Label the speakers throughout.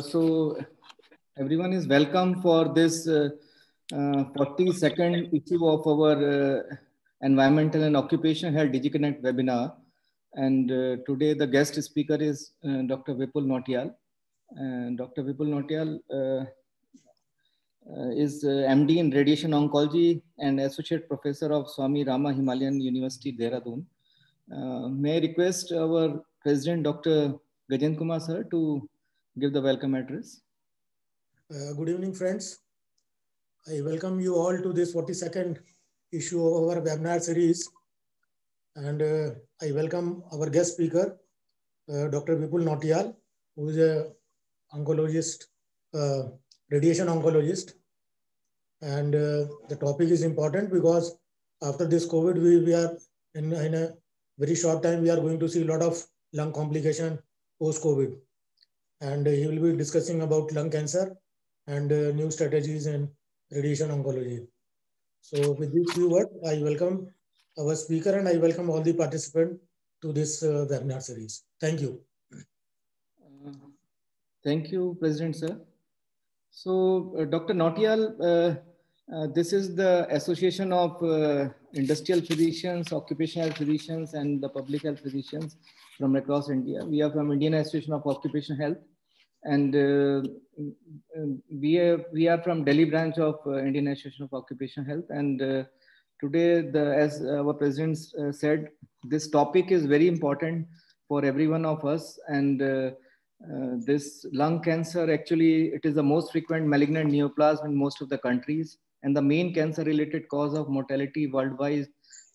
Speaker 1: so everyone is welcome for this uh, 42nd issue of our uh, environmental and occupational health DigiConnect webinar. And uh, today the guest speaker is uh, Dr. Vipul Nautiyal. And Dr. Vipul Nautiyal is MD in radiation oncology and associate professor of Swami Rama Himalayan University, Dehradun. Uh, may I request our president, Dr. Gajen Kumar sir, to give the welcome address.
Speaker 2: Uh, good evening, friends. I welcome you all to this 42nd issue of our webinar series. And uh, I welcome our guest speaker, uh, Dr. Vipul Nautiyal, who is a oncologist, uh, radiation oncologist. And uh, the topic is important because after this COVID, we, we are in, in a very short time, we are going to see a lot of lung complication post-COVID. And he will be discussing about lung cancer and uh, new strategies in radiation oncology. So with these few words, I welcome our speaker and I welcome all the participants to this uh, webinar series. Thank you.
Speaker 1: Uh, thank you, President sir. So uh, Dr. Nautiyal, uh, uh, this is the Association of uh, Industrial Physicians, Occupational Physicians, and the Public Health Physicians from across India. We are from Indian Association of Occupational Health, and uh, we are we are from Delhi branch of uh, Indian Association of Occupational Health. And uh, today, the as our president said, this topic is very important for every one of us, and uh, this lung cancer actually it is the most frequent malignant neoplasm in most of the countries. And the main cancer related cause of mortality worldwide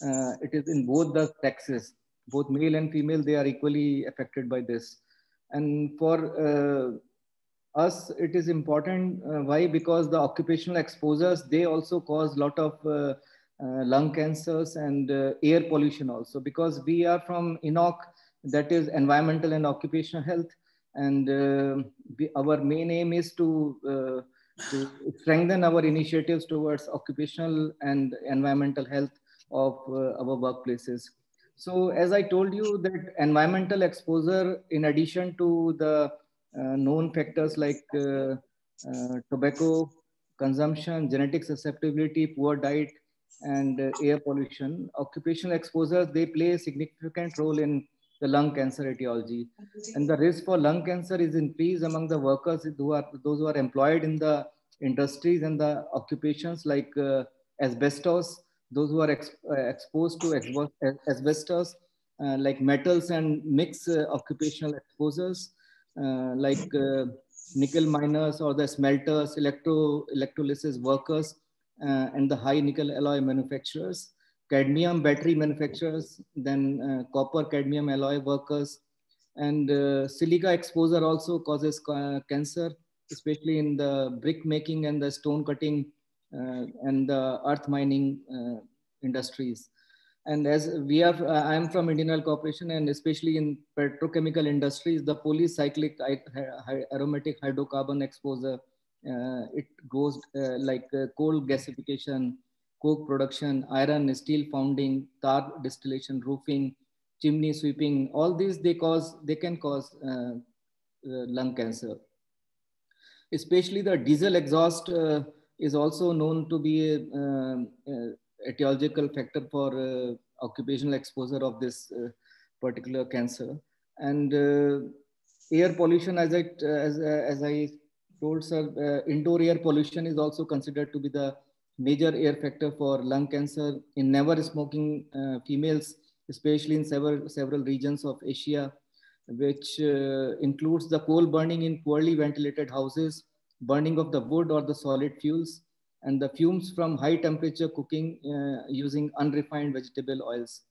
Speaker 1: uh, it is in both the sexes. Both male and female they are equally affected by this and for uh, us it is important uh, why? Because the occupational exposures they also cause a lot of uh, lung cancers and air pollution also. Because we are from ENOCH that is environmental and occupational health. And we, our main aim is to to strengthen our initiatives towards occupational and environmental health of uh, our workplaces. So as I told you that environmental exposure, in addition to the uh, known factors like uh, uh tobacco consumption, genetic susceptibility, poor diet, and uh, air pollution, occupational exposures, they play a significant role in the lung cancer etiology. And the risk for lung cancer is increased among the workers who are those who are employed in the industries and the occupations like uh, asbestos, those who are ex uh, exposed to asbestos, uh, like metals and mixed uh, occupational exposures, like nickel miners or the smelters, electro electrolysis workers, and the high nickel alloy manufacturers cadmium battery manufacturers, then copper cadmium alloy workers, and uh, silica exposure also causes ca cancer, especially in the brick making and the stone cutting and the earth mining uh, industries. And as we are, uh, I'm from Indian Oil Corporation, and especially in petrochemical industries, the polycyclic aromatic hydrocarbon exposure, uh, it goes like coal gasification, coke production, iron, steel founding, tar distillation, roofing, chimney sweeping, all these they cause, they can cause uh, uh, lung cancer. Especially the diesel exhaust uh, is also known to be a, um, a etiological factor for uh, occupational exposure of this uh, particular cancer. And uh, air pollution, as I, as, as I told sir, indoor air pollution is also considered to be the major air factor for lung cancer in never smoking females, especially in several, several regions of Asia, which includes the coal burning in poorly ventilated houses, burning of the wood or the solid fuels, and the fumes from high temperature cooking uh, using unrefined vegetable oils.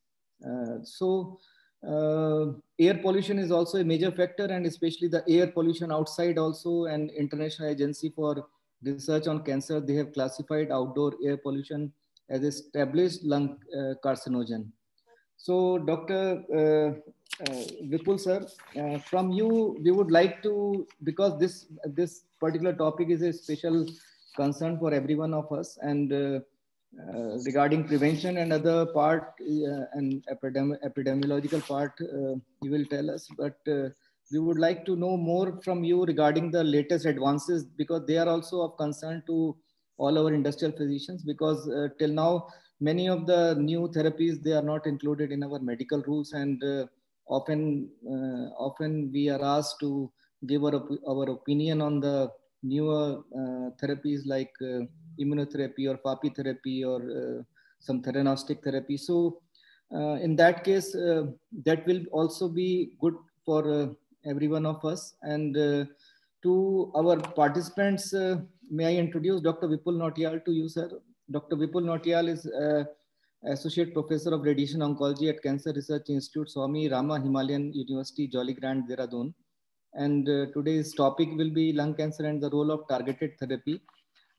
Speaker 1: Uh, so uh, air pollution is also a major factor and especially the air pollution outside also an international agency for research on cancer, they have classified outdoor air pollution as established lung uh, carcinogen. So Dr. Uh, uh, Vipul sir, from you, we would like to, because this, this particular topic is a special concern for every one of us. And uh, uh, regarding prevention and other part uh, and epidemi epidemiological part, uh, you will tell us. But we would like to know more from you regarding the latest advances because they are also of concern to all our industrial physicians because uh, till now many of the new therapies they are not included in our medical rules and uh, often uh, often we are asked to give our, our opinion on the newer therapies like immunotherapy or PAPI therapy or uh, some theranostic therapy. So uh, in that case, uh, that will also be good for every one of us. And to our participants, may I introduce Dr. Vipul Nautiyal to you, sir. Dr. Vipul Nautiyal is Associate Professor of Radiation Oncology at Cancer Research Institute, Swami Rama Himalayan University, Jollygrant, Dehradun. And uh, today's topic will be lung cancer and the role of targeted therapy.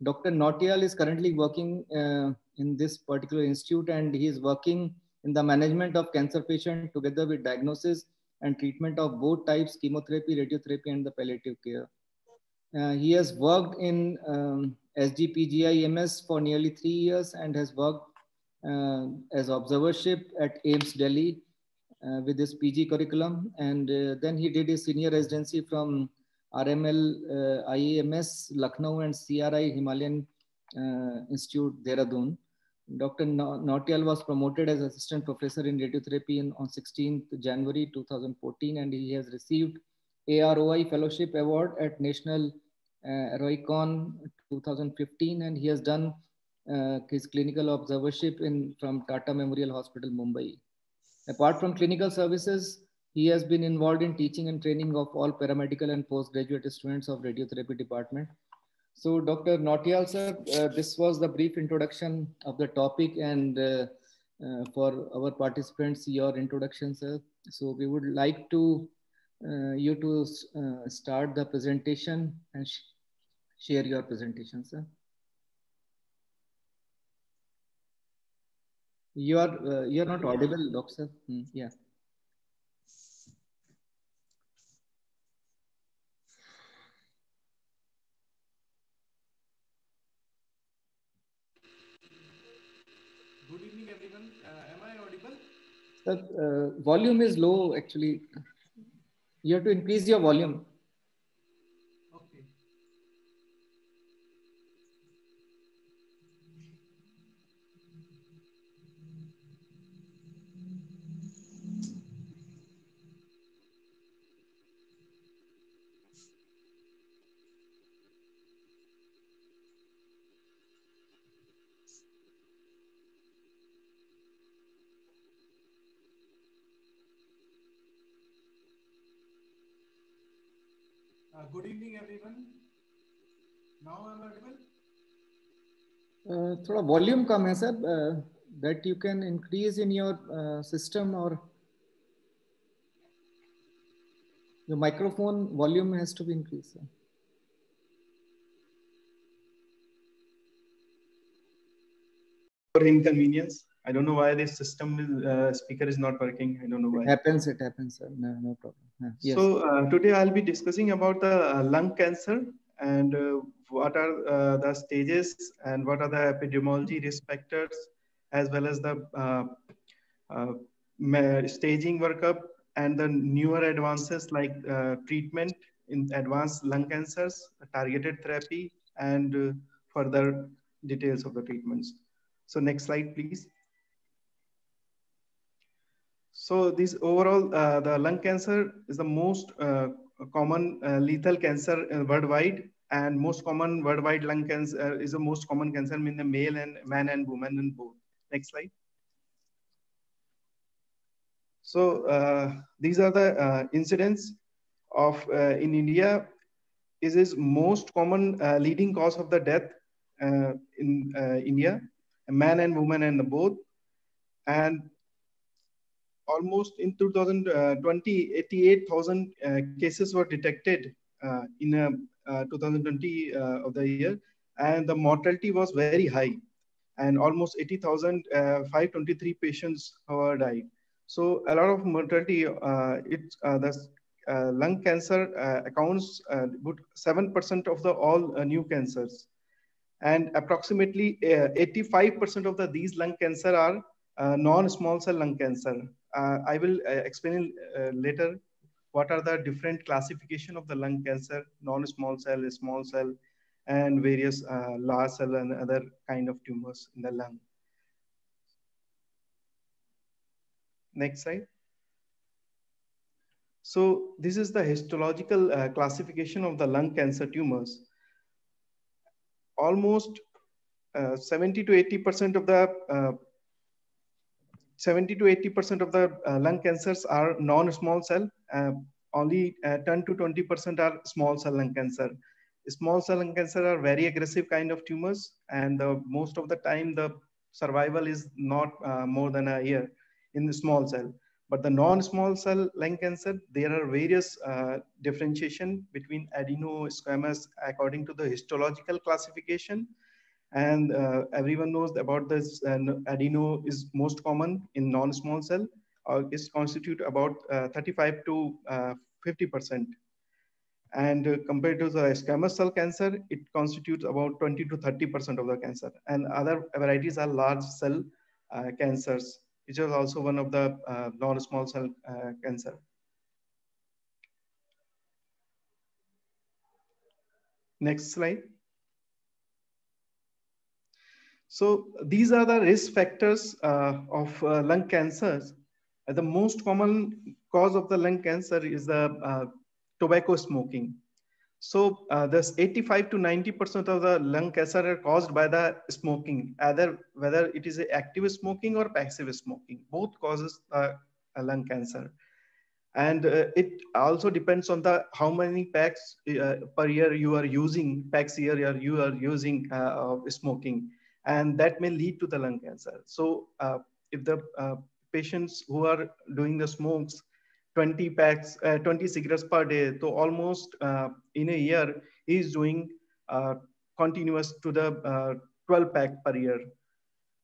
Speaker 1: Dr. Nautiyal is currently working uh, in this particular institute and he is working in the management of cancer patient together with diagnosis and treatment of both types, chemotherapy, radiotherapy, and the palliative care. Uh, he has worked in um, SGPGI for nearly three years and has worked uh, as observership at AIIMS Delhi uh, with his PG curriculum. And uh, then he did his senior residency from RML uh, IAMS Lucknow and CRI Himalayan uh, Institute Dehradun. Dr. Nautiyal was promoted as assistant professor in radiotherapy in, on 16th January 2014 and he has received AROI Fellowship Award at National uh, 2015 and he has done uh, his clinical observership in from Tata Memorial Hospital, Mumbai. Apart from clinical services, he has been involved in teaching and training of all paramedical and postgraduate students of radiotherapy department. So Dr. Nautiyal sir, uh, this was the brief introduction of the topic and uh, uh, for our participants, your introduction, sir. So we would like to uh, you to uh, start the presentation and sh share your presentation, sir. You are uh, you are not audible, doctor. Hmm, yeah. The uh, volume is low actually. You have to increase your volume.
Speaker 3: Good evening, everyone. Now I'm audible.
Speaker 1: Uh, थोड़ा volume कम है sir that you can increase in your system और your microphone volume has to be increased. Sir.
Speaker 3: For inconvenience, I don't know why this system is, uh, speaker is not working. I don't know why.
Speaker 1: It happens. It happens. Sir. No, no problem.
Speaker 3: Yes. So uh, today I'll be discussing about the uh, lung cancer and uh, what are uh, the stages and what are the epidemiology risk factors as well as the uh, uh, staging workup and the newer advances like treatment in advanced lung cancers, targeted therapy, and further details of the treatments. So next slide, please. So this overall, uh, the lung cancer is the most uh, common uh, lethal cancer uh, worldwide and most common worldwide lung cancer uh, is the most common cancer in the male and man and woman and both. Next slide. So uh, these are the incidents of in India is is most common leading cause of the death in India, man and woman and both. And almost in 2020, 88,000 uh, cases were detected uh, in uh, 2020 of the year, and the mortality was very high, and almost 80,000, 523 patients were died. So a lot of mortality, it the uh, lung cancer uh, accounts uh, 7% of the all new cancers. And approximately 85% of the, these lung cancer are non-small cell lung cancer. I will explain later what are the different classification of the lung cancer, non-small cell, small cell, and various uh, large cell and other kind of tumors in the lung. Next slide. So this is the histological uh, classification of the lung cancer tumors. Almost uh, 70 to 80% of the uh, 70 to 80% of the uh, lung cancers are non-small cell. Uh, only uh, 10 to 20% are small cell lung cancer small cell lung cancer are very aggressive kind of tumors and uh, most of the time the survival is not uh, more than a year in the small cell but the non-small cell lung cancer there are various uh, differentiation between adenosquamous according to the histological classification and uh, everyone knows about this adeno is most common in non-small cell or is constitute about uh, 35 to 50 uh, percent and uh, compared to the squamous cell cancer, it constitutes about 20 to 30% of the cancer. And other varieties are large cell uh, cancers, which is also one of the uh, non-small cell uh, cancer. Next slide. So these are the risk factors uh, of uh, lung cancers. the most common cause of the lung cancer is the tobacco smoking. So uh, this 85 to 90% of the lung cancer are caused by the smoking, either whether it is active smoking or passive smoking, both causes uh, lung cancer. And uh, it also depends on the how many packs uh, per year you are using, packs year you are using uh, of smoking, and that may lead to the lung cancer. So uh, if the patients who are doing the smokes 20 packs, uh, 20 cigarettes per day. So almost uh, in a year, he's doing uh, continuous to the uh, 12 pack per year.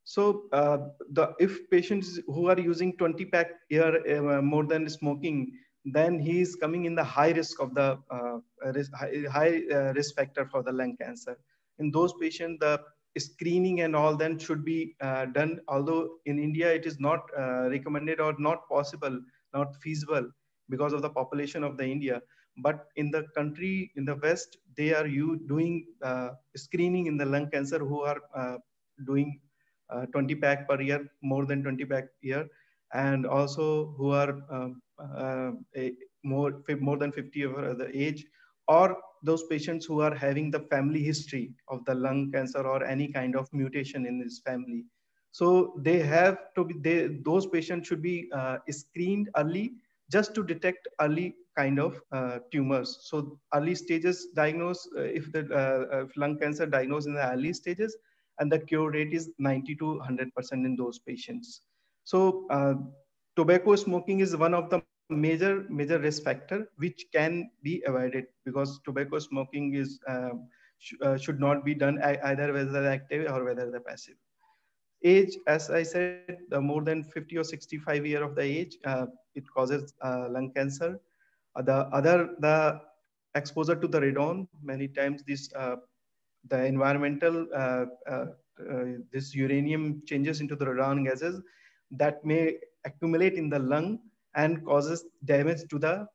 Speaker 3: So uh, the if patients who are using 20 pack year uh, more than smoking, then he is coming in the high risk of the risk, high, high risk factor for the lung cancer. In those patients, the screening and all then should be done. Although in India, it is not recommended or not possible not feasible because of the population of the India. But in the country, in the West, they are you doing uh, screening in the lung cancer who are uh, doing uh, 20 pack per year, more than 20 pack year, and also who are um, uh, more, more than 50 of the age, or those patients who are having the family history of the lung cancer or any kind of mutation in this family. So they have to be, they, those patients should be uh, screened early just to detect early kind of uh, tumors. So early stages diagnose, uh, if the uh, if lung cancer diagnosed in the early stages, and the cure rate is 90 to 100% in those patients. So uh, tobacco smoking is one of the major major risk factor which can be avoided because tobacco smoking is um, sh uh, should not be done either whether active or whether the passive age, as I said, the more than 50 or 65 year of the age, uh, it causes uh, lung cancer. Uh, the other, the exposure to the radon, many times this, uh, the environmental, uh, this uranium changes into the radon gases that may accumulate in the lung and causes damage to the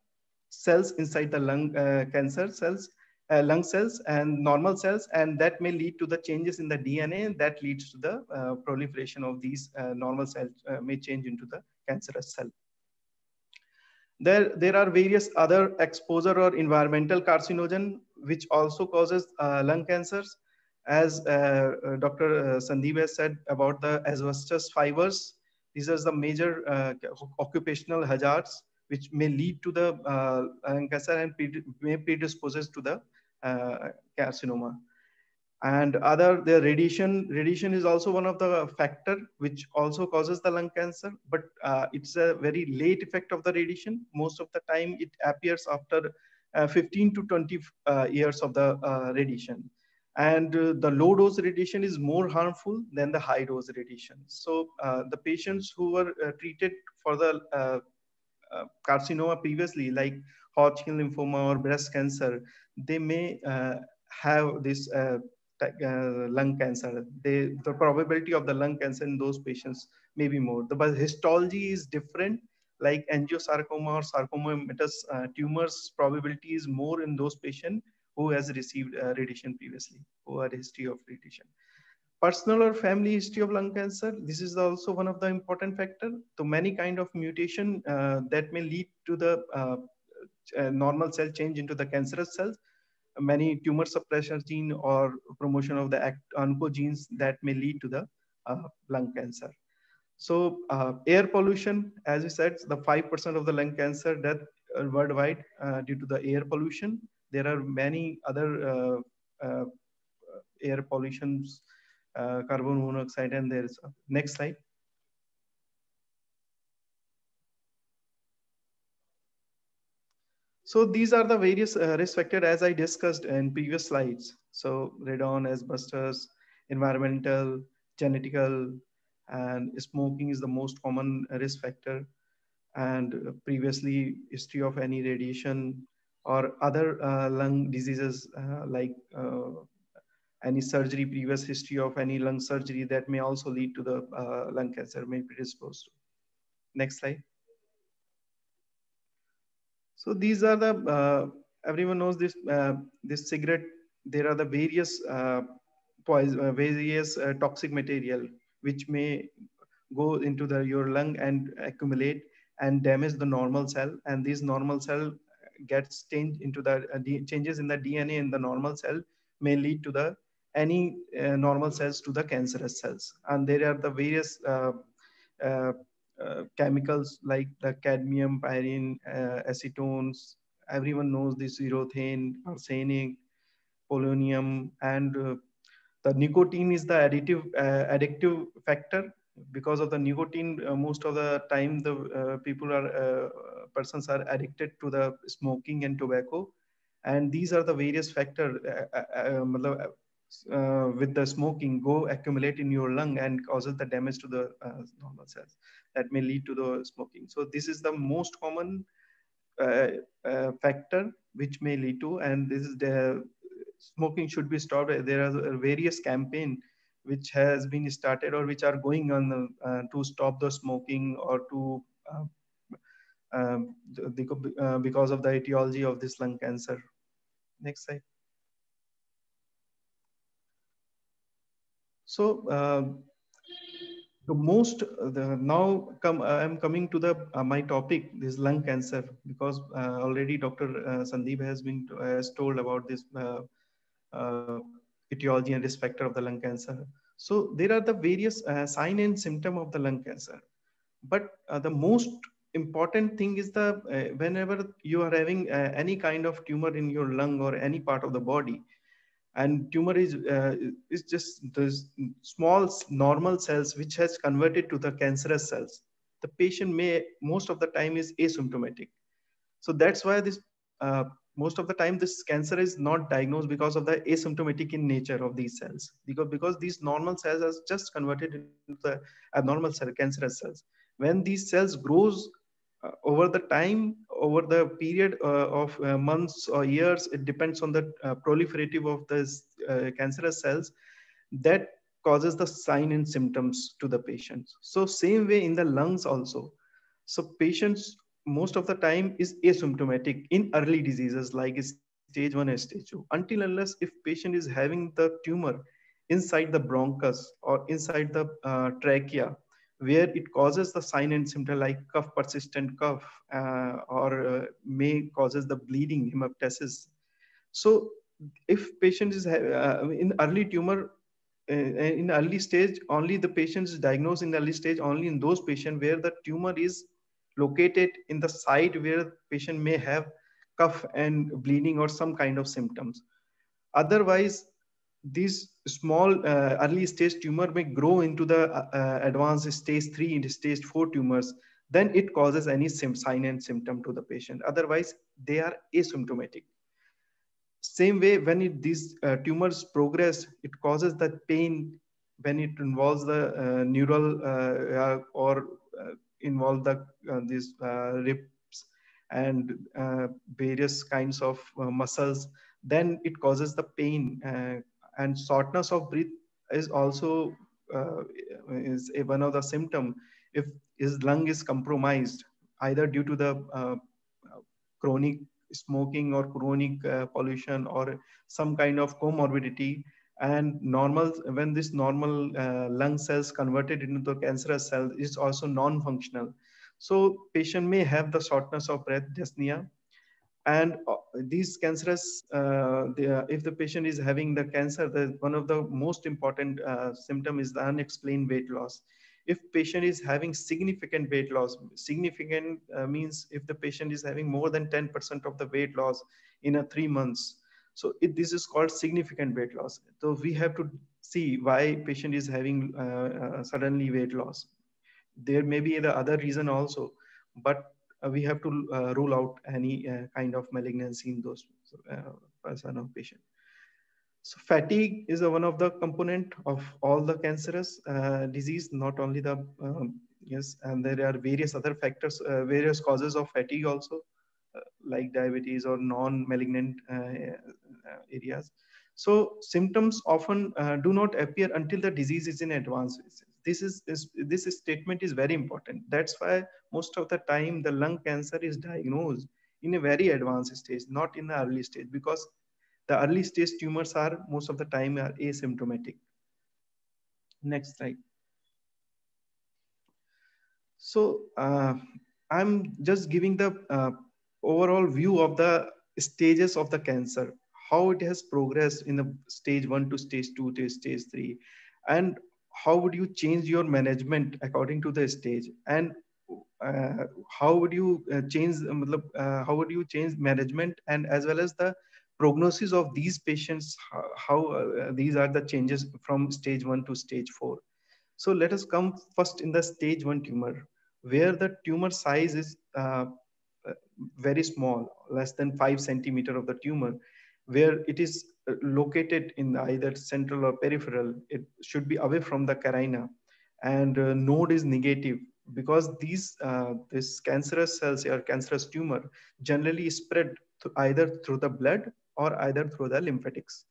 Speaker 3: cells inside the lung cancer cells uh, lung cells and normal cells, and that may lead to the changes in the DNA that leads to the uh, proliferation of these uh, normal cells uh, may change into the cancerous cell. There, there are various other exposure or environmental carcinogen which also causes uh, lung cancers. As uh, Dr. Sandeep has said about the asbestos fibers, these are the major occupational hazards which may lead to the lung cancer and may predispose to the uh, carcinoma. And other the radiation radiation is also one of the factor which also causes the lung cancer but uh, it's a very late effect of the radiation. Most of the time it appears after uh, 15 to 20 uh, years of the uh, radiation and uh, the low dose radiation is more harmful than the high dose radiation so the patients who were treated for the carcinoma previously like Hodgkin lymphoma or breast cancer, they may uh, have this uh, uh, lung cancer. They, the probability of the lung cancer in those patients may be more. The but histology is different. Like angiosarcoma or sarcomatous uh, tumors, probability is more in those patients who has received radiation previously, who had a history of radiation. Personal or family history of lung cancer. This is also one of the important factor. So many kind of mutation uh, that may lead to the uh, normal cell change into the cancerous cells many tumor suppressor gene or promotion of the oncogenes that may lead to the uh, lung cancer. So uh, air pollution, as we said, the 5% of the lung cancer death uh, worldwide uh, due to the air pollution. There are many other uh, uh, air pollutions, carbon monoxide, and there's next slide. So these are the various uh, risk factors as I discussed in previous slides. So radon, asbestos, environmental, genetical, and smoking is the most common risk factor. And previously history of any radiation or other uh, lung diseases uh, like uh, any surgery, previous history of any lung surgery that may also lead to the uh, lung cancer may be predisposed. Next slide. So these are the, uh, everyone knows this, this cigarette, there are the various, poison, various toxic material which may go into the, your lung and accumulate and damage the normal cell. And this normal cell gets changed into the uh, changes in the DNA in the normal cell may lead to the any normal cells to the cancerous cells. And there are the various uh, chemicals like the cadmium, pyrene, uh, acetones. Everyone knows this urethane, arsenic, polonium, and uh, the nicotine is the additive addictive factor because of the nicotine uh, most of the time the uh, people are uh, persons are addicted to the smoking and tobacco and these are the various factors uh, with the smoking go accumulate in your lung and causes the damage to the uh, normal cells that may lead to the smoking. So this is the most common uh, uh factor which may lead to, and this is the smoking should be stopped. There are various campaign which has been started or which are going on uh, to stop the smoking or to uh, um, the, because of the etiology of this lung cancer. Next slide. So uh, the most the now come uh, I'm coming to the uh, my topic this lung cancer because uh, already Dr. Uh, Sandeep has been has told about this uh, etiology and risk factor of the lung cancer. So there are the various sign and symptom of the lung cancer, but the most important thing is the whenever you are having any kind of tumor in your lung or any part of the body and tumor is uh, is just the small normal cells which has converted to the cancerous cells. The patient may most of the time is asymptomatic. So that's why this uh, most of the time this cancer is not diagnosed because of the asymptomatic in nature of these cells. Because because these normal cells are just converted into the abnormal cell cancerous cells. When these cells grows uh, over the time over the period uh, of uh, months or years it depends on the uh, proliferative of the uh, cancerous cells that causes the sign and symptoms to the patients. So same way in the lungs also. So patients most of the time is asymptomatic in early diseases like stage 1 and stage 2 until unless if patient is having the tumor inside the bronchus or inside the uh, trachea where it causes the sign and symptom like cough, persistent cough, uh, or uh, may causes the bleeding, hemoptysis. So if patient is uh, in early tumor, uh, in early stage, only the patient is diagnosed in early stage only in those patients where the tumor is located in the site where patient may have cough and bleeding or some kind of symptoms. Otherwise, these small uh, early stage tumor may grow into the uh, uh advanced stage 3 into stage 4 tumors. Then it causes any sign and symptom to the patient. Otherwise they are asymptomatic. Same way when it, these uh, tumors progress it causes that pain when it involves the uh, neural uh, or involve the these ribs and various kinds of muscles then it causes the pain and shortness of breath is also uh, is a, one of the symptom if his lung is compromised either due to the uh, chronic smoking or chronic uh, pollution or some kind of comorbidity. And normal when this normal uh, lung cells converted into the cancerous cell is also non-functional. So patient may have the shortness of breath dyspnea and uh, these cancerous uh, the, if the patient is having the cancer the one of the most important uh, symptom is the unexplained weight loss. If patient is having significant weight loss significant uh, means if the patient is having more than 10% of the weight loss in a three months. So it, this is called significant weight loss. So we have to see why patient is having uh, uh, suddenly weight loss. There may be the other reason also but we have to uh, rule out any uh, kind of malignancy in those person or patient so fatigue is one of the component of all the cancerous uh, disease, not only the, um, yes, and there are various other factors, uh, various causes of fatigue also, uh, like diabetes or non-malignant uh, uh, areas. So symptoms often uh, do not appear until the disease is in advanced This is, is, this statement is very important. That's why most of the time the lung cancer is diagnosed in a very advanced stage, not in the early stage, because the early stage tumors are most of the time are asymptomatic. Next slide. So uh, I'm just giving the uh, overall view of the stages of the cancer, how it has progressed in the stage one to stage two to stage three, and how would you change your management according to the stage, and uh, how would you uh, change, uh, how would you change management? And as well as the prognosis of these patients, how, how uh, these are the changes from stage one to stage four. So let us come first in the stage one tumor, where the tumor size is uh, uh very small, less than five centimeter of the tumor, where it is uh, located in either central or peripheral. It should be away from the carina and uh, node is negative because these uh, this cancerous cells or cancerous tumor generally spread to either through the blood or either through the lymphatics.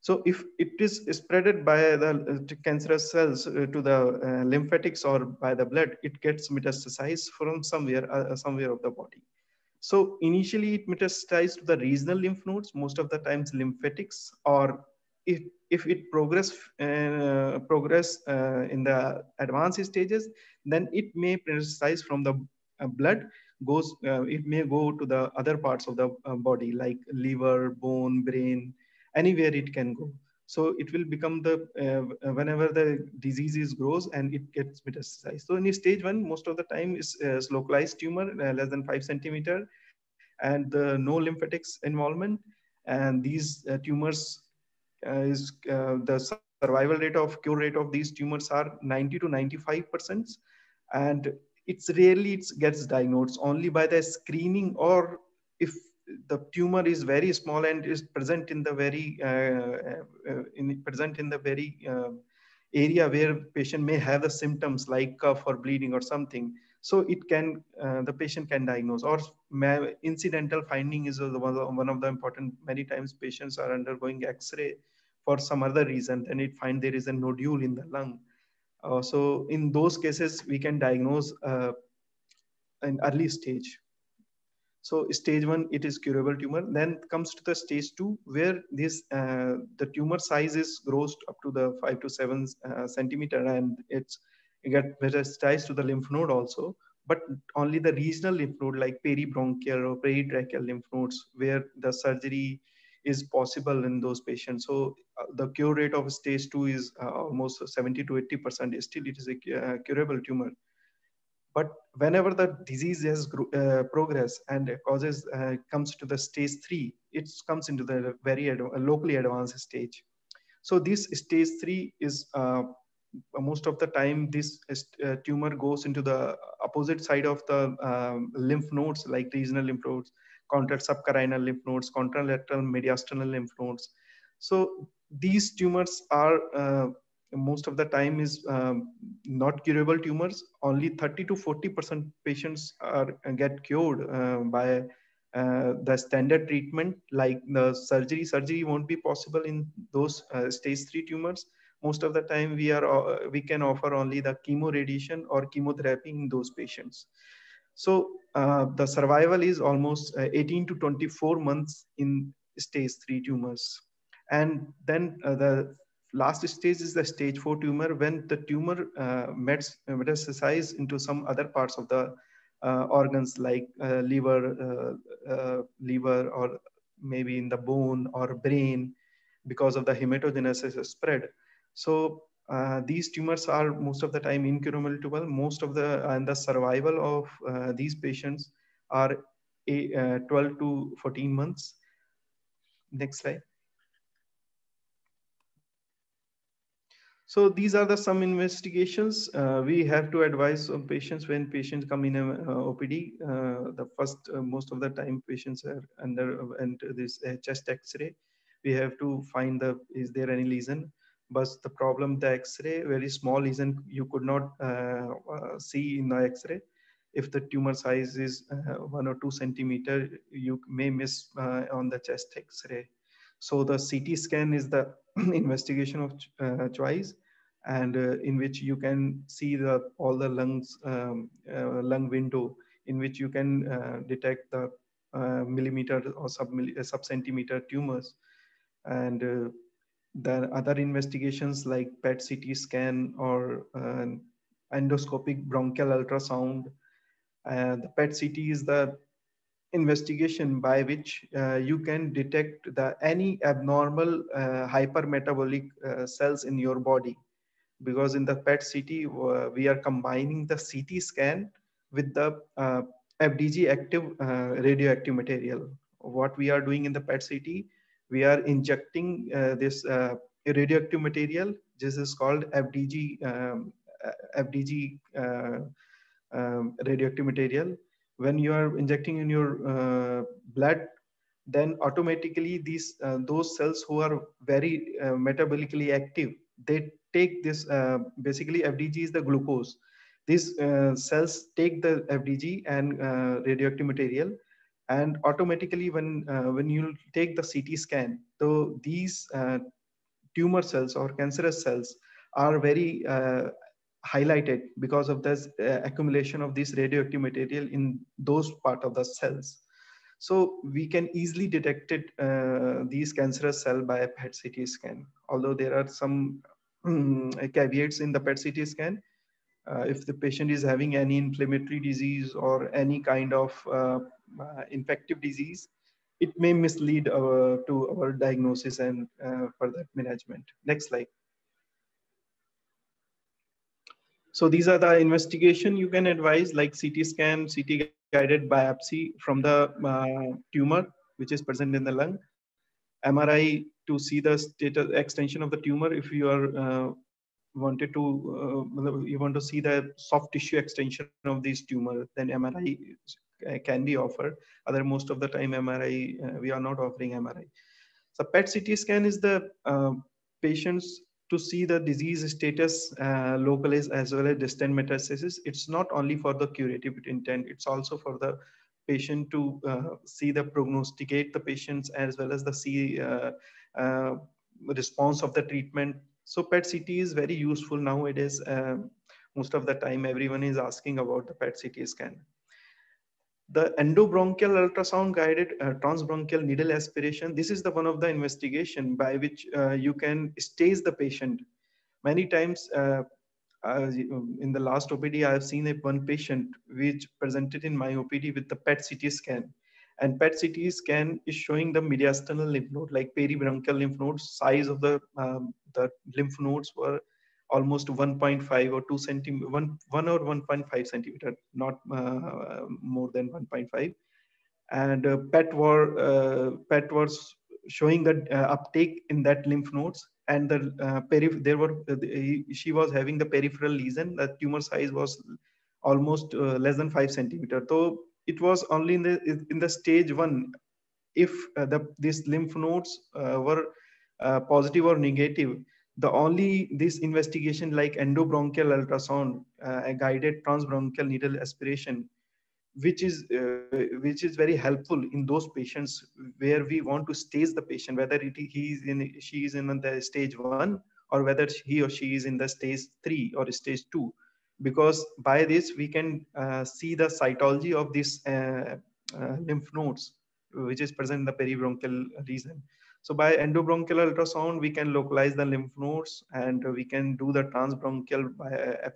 Speaker 3: So if it is spreaded by the uh, cancerous cells uh, to the lymphatics or by the blood, it gets metastasized from somewhere, somewhere of the body. So initially it metastasized to the regional lymph nodes, most of the times lymphatics, or if, if it progress, uh, progress uh, in the advanced stages, then it may metastasize from the blood goes uh, it may go to the other parts of the uh, body like liver bone brain anywhere it can go so it will become the uh, whenever the disease is grows and it gets metastasized. So in stage one most of the time is, is localized tumor uh, less than five centimeter and uh, no lymphatics involvement. And these uh, tumors is the survival rate of cure rate of these tumors are 90 to 95 percent. And it's rarely it gets diagnosed only by the screening or if the tumor is very small and is present in the very uh, uh, in, present in the very uh, area where patient may have the symptoms like cough or bleeding or something so it can uh, the patient can diagnose or incidental finding is one of the important many times patients are undergoing x-ray for some other reason and it find there is a nodule in the lung uh, so in those cases, we can diagnose uh, an early stage. So stage one, it is curable tumor. Then comes to the stage two, where this uh, the tumor size is grows up to the five to seven uh, centimeter, and it's it get metastasized to the lymph node also. But only the regional lymph node, like peribronchial or peritracheal lymph nodes, where the surgery is possible in those patients. So uh, the cure rate of stage two is uh, almost 70 to 80 percent. Still, it is a uh, curable tumor. But whenever the disease has uh, progressed and causes uh, comes to the stage three, it comes into the very ad locally advanced stage. So this stage three is uh, most of the time this tumor goes into the opposite side of the um, lymph nodes like regional lymph nodes contralateral subcarinal lymph nodes, contralateral mediastinal lymph nodes. So these tumors are uh, most of the time is um, not curable tumors. Only 30 to 40 percent patients are get cured uh, by uh, the standard treatment. Like the surgery surgery won't be possible in those uh, stage 3 tumors. Most of the time we are uh, we can offer only the chemo radiation or chemotherapy in those patients. So uh, the survival is almost uh, 18 to 24 months in stage 3 tumors. And then the last stage is the stage 4 tumor when the tumor metastasizes into some other parts of the uh, organs like uh, liver, uh, liver, or maybe in the bone or brain because of the hematogenous spread. So uh, these tumors are most of the time incurable. Most of the and the survival of uh, these patients are a, uh, 12 to 14 months. Next slide. So these are the some investigations uh, we have to advise on patients when patients come in a uh, OPD. Uh, the first, uh, most of the time, patients are under and this uh, chest X-ray. We have to find the is there any lesion. But the problem, the X-ray, very small lesion, you could not uh, see in the X-ray. If the tumor size is one or two centimeter, you may miss on the chest X-ray. So the CT scan is the investigation of choice and uh, in which you can see the all the lungs um, uh, lung window in which you can uh, detect the uh, millimeter or sub, uh, sub centimeter tumors and uh, the other investigations like PET CT scan or endoscopic bronchial ultrasound. the PET CT is the investigation by which you can detect the any abnormal hypermetabolic cells in your body because in the PET CT, uh, we are combining the CT scan with the uh, FDG active uh, radioactive material. What we are doing in the PET CT, we are injecting uh, this uh, radioactive material. This is called FDG, um, uh, FDG um, radioactive material. When you are injecting in your blood, then automatically these those cells who are very metabolically active, they take this, uh, basically FDG is the glucose. These uh, cells take the FDG and uh, radioactive material and automatically when, uh, when you take the CT scan, so these uh, tumor cells or cancerous cells are very uh, highlighted because of this accumulation of this radioactive material in those part of the cells. So we can easily detect it, these cancerous cell by a PET CT scan, although there are some um, caveats in the PET CT scan. Uh, if the patient is having any inflammatory disease or any kind of uh, uh, infective disease, it may mislead to our diagnosis and uh, further management. Next slide. So these are the investigation you can advise like CT scan, CT guided biopsy from the uh, tumor, which is present in the lung. MRI to see the status extension of the tumor if you are uh, wanted to uh, you want to see the soft tissue extension of these tumor then mri can be offered other most of the time mri uh, we are not offering mri so pet ct scan is the uh, patients to see the disease status uh, localized as well as distant metastasis it's not only for the curative intent it's also for the patient to uh, see the prognosticate the patients as well as the see uh, uh, response of the treatment. So PET CT is very useful nowadays. most of the time, everyone is asking about the PET CT scan. The endobronchial ultrasound guided uh, transbronchial needle aspiration. This is the one of the investigation by which uh, you can stage the patient. Many times uh, um, in the last OPD, I have seen a one patient which presented in my OPD with the PET CT scan. And PET CT scan is showing the mediastinal lymph node, like peribronchial lymph nodes. Size of the um, the lymph nodes were almost 1.5 or 2 centimeter, one, one or 1.5 centimeter, not uh, more than 1.5. And uh, PET, were, uh, PET was showing the uh, uptake in that lymph nodes and the uh, there were uh, she was having the peripheral lesion. The tumor size was almost uh, less than 5 centimeter. So it was only in the in the stage 1 if the these lymph nodes were positive or negative the only this investigation like endobronchial ultrasound a guided transbronchial needle aspiration which is uh, which is very helpful in those patients where we want to stage the patient whether it, he is in she is in the stage one or whether he or she is in the stage three or stage two. Because by this we can uh, see the cytology of these uh, uh, lymph nodes which is present in the peribronchial region so by endobronchial ultrasound, we can localize the lymph nodes and we can do the transbronchial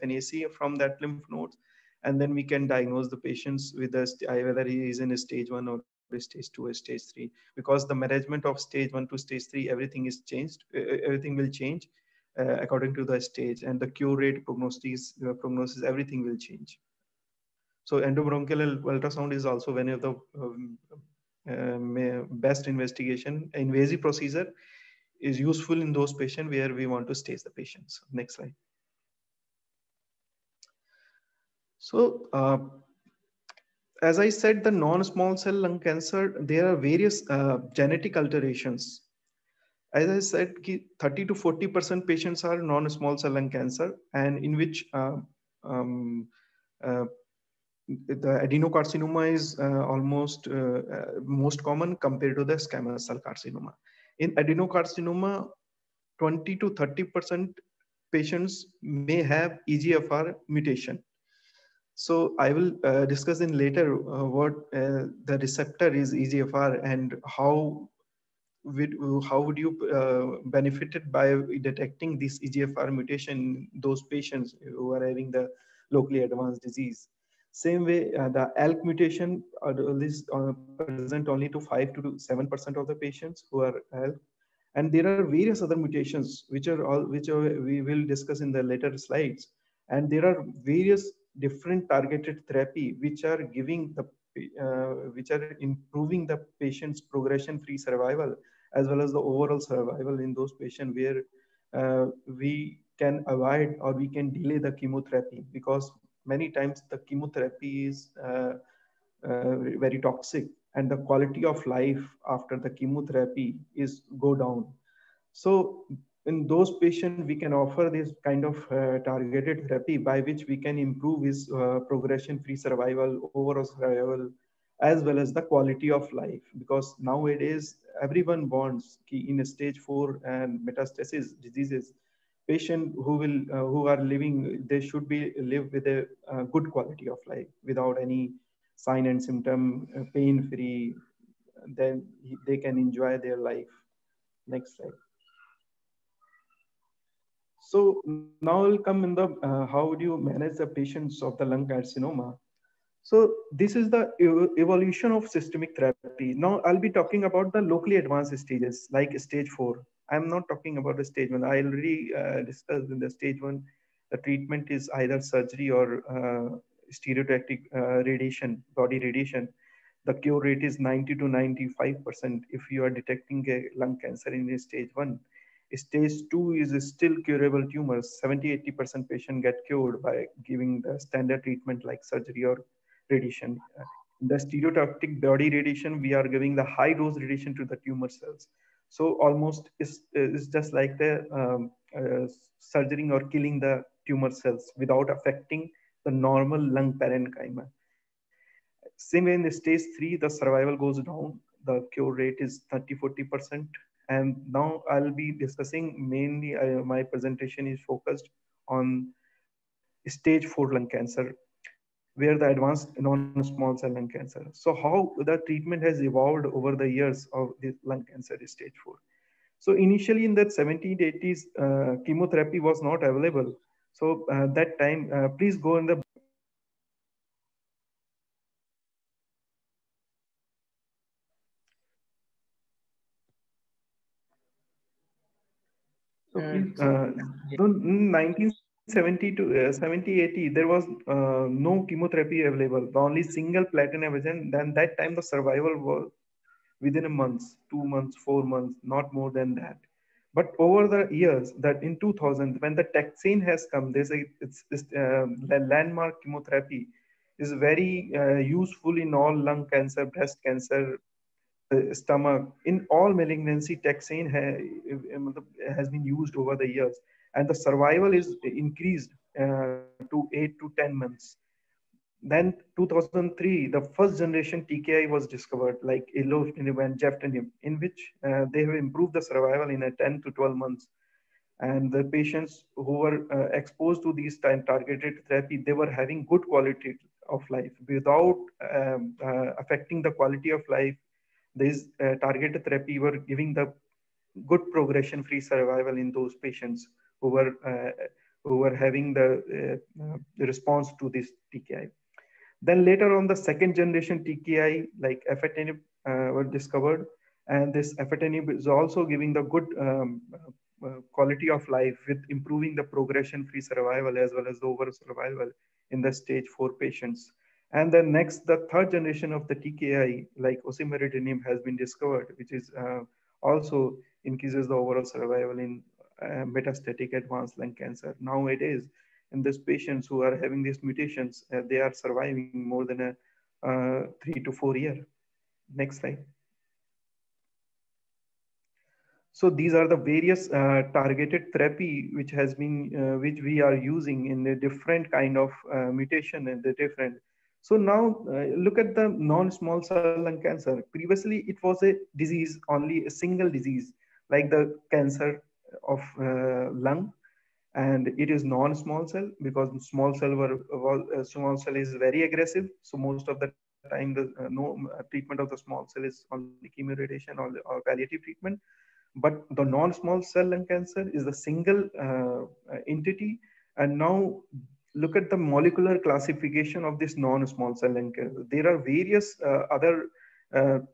Speaker 3: FNAC from that lymph nodes. And then we can diagnose the patients with the, whether he is in stage one or stage two or stage three. Because the management of stage one to stage three, everything is changed. Everything will change uh, according to the stage and the cure rate, prognosis, uh, prognosis, everything will change. So endobronchial ultrasound is also one of the um, uh, best investigation invasive procedure is useful in those patients where we want to stage the patients. Next slide. So, uh, as I said, the non-small cell lung cancer, there are various uh, genetic alterations. As I said, 30 to 40% patients are non-small cell lung cancer and in which uh, um, uh, the adenocarcinoma is uh, almost uh, uh, most common compared to the squamous cell carcinoma. In adenocarcinoma, 20 to 30% patients may have EGFR mutation. So I will uh, discuss in later uh, what uh, the receptor is EGFR and how would, how would you benefited by detecting this EGFR mutation in those patients who are having the locally advanced disease. Same way, uh, the ALK mutation is uh, present only to 5 to 7% of the patients who are ALK. And there are various other mutations, which are all, which are, we will discuss in the later slides. And there are various different targeted therapy, which are giving the, uh, which are improving the patient's progression-free survival, as well as the overall survival in those patients where uh, we can avoid or we can delay the chemotherapy because many times the chemotherapy is uh, uh, very toxic and the quality of life after the chemotherapy is go down. So in those patients, we can offer this kind of uh, targeted therapy by which we can improve his uh, progression-free survival, overall survival, as well as the quality of life. Because nowadays, everyone wants in a stage four and metastasis diseases, patient who will uh, who are living they should be live with a uh, good quality of life without any sign and symptom uh, pain free then they can enjoy their life. Next slide. So now we'll come in the uh, how do you manage the patients of the lung carcinoma? So this is the evolution of systemic therapy. Now i'll be talking about the locally advanced stages like stage 4 I'm not talking about the stage one. I already uh, discussed in the stage one, the treatment is either surgery or uh, stereotactic uh, radiation, body radiation. The cure rate is 90 to 95% if you are detecting a lung cancer in stage one. Stage two is still curable tumors. 70, 80% patient get cured by giving the standard treatment like surgery or radiation. The stereotactic body radiation, we are giving the high dose radiation to the tumor cells. So almost is is just like the um, uh, surgery or killing the tumor cells without affecting the normal lung parenchyma. Same way in stage three, the survival goes down. The cure rate is 30, 40%. And now I'll be discussing mainly, uh, my presentation is focused on stage four lung cancer where the advanced non-small cell lung cancer. So how the treatment has evolved over the years of this lung cancer stage four. So initially in that 70s, 80s, uh, chemotherapy was not available. So uh, that time, uh, please go in the So please, uh, 19 70 to uh, 70 80 there was uh, no chemotherapy available. The only single platinum agent then that time the survival was within a month two months four months not more than that. But over the years that in 2000 when the taxane has come there's a it's, it's uh, landmark chemotherapy is very uh, useful in all lung cancer breast cancer uh, stomach. In all malignancy taxane ha, has been used over the years and the survival is increased uh, to 8 to 10 months then 2003, the first generation TKI was discovered, like erlotinib and gefitinib, in which uh, they have improved the survival in a 10 to 12 months. And the patients who were uh, exposed to these time targeted therapy, they were having good quality of life without um, uh, affecting the quality of life. These uh, targeted therapy were giving the good progression-free survival in those patients who were uh, having the, uh, the response to this TKI. Then later on, the second generation TKI like afatinib uh, were discovered, and this afatinib is also giving the good um, uh, quality of life with improving the progression-free survival as well as the overall survival in the stage four patients. And then next, the third generation of the TKI like osimertinib has been discovered, which is uh, also increases the overall survival in uh, metastatic advanced lung cancer. Nowadays, in these patients who are having these mutations, uh, they are surviving more than a uh, three to four year. Next slide. So these are the various uh, targeted therapy which has been, uh, which we are using in the different kind of uh, mutation and the different. So now uh, look at the non-small cell lung cancer. Previously, it was a disease, only a single disease, like the cancer of lung. And it is non-small cell because small cell were uh, small cell is very aggressive. So most of the time the uh, no uh, treatment of the small cell is only chemoradiation or, or palliative treatment. But the non-small cell lung cancer is a single uh, uh, entity. And now look at the molecular classification of this non-small cell lung cancer. There are various uh, other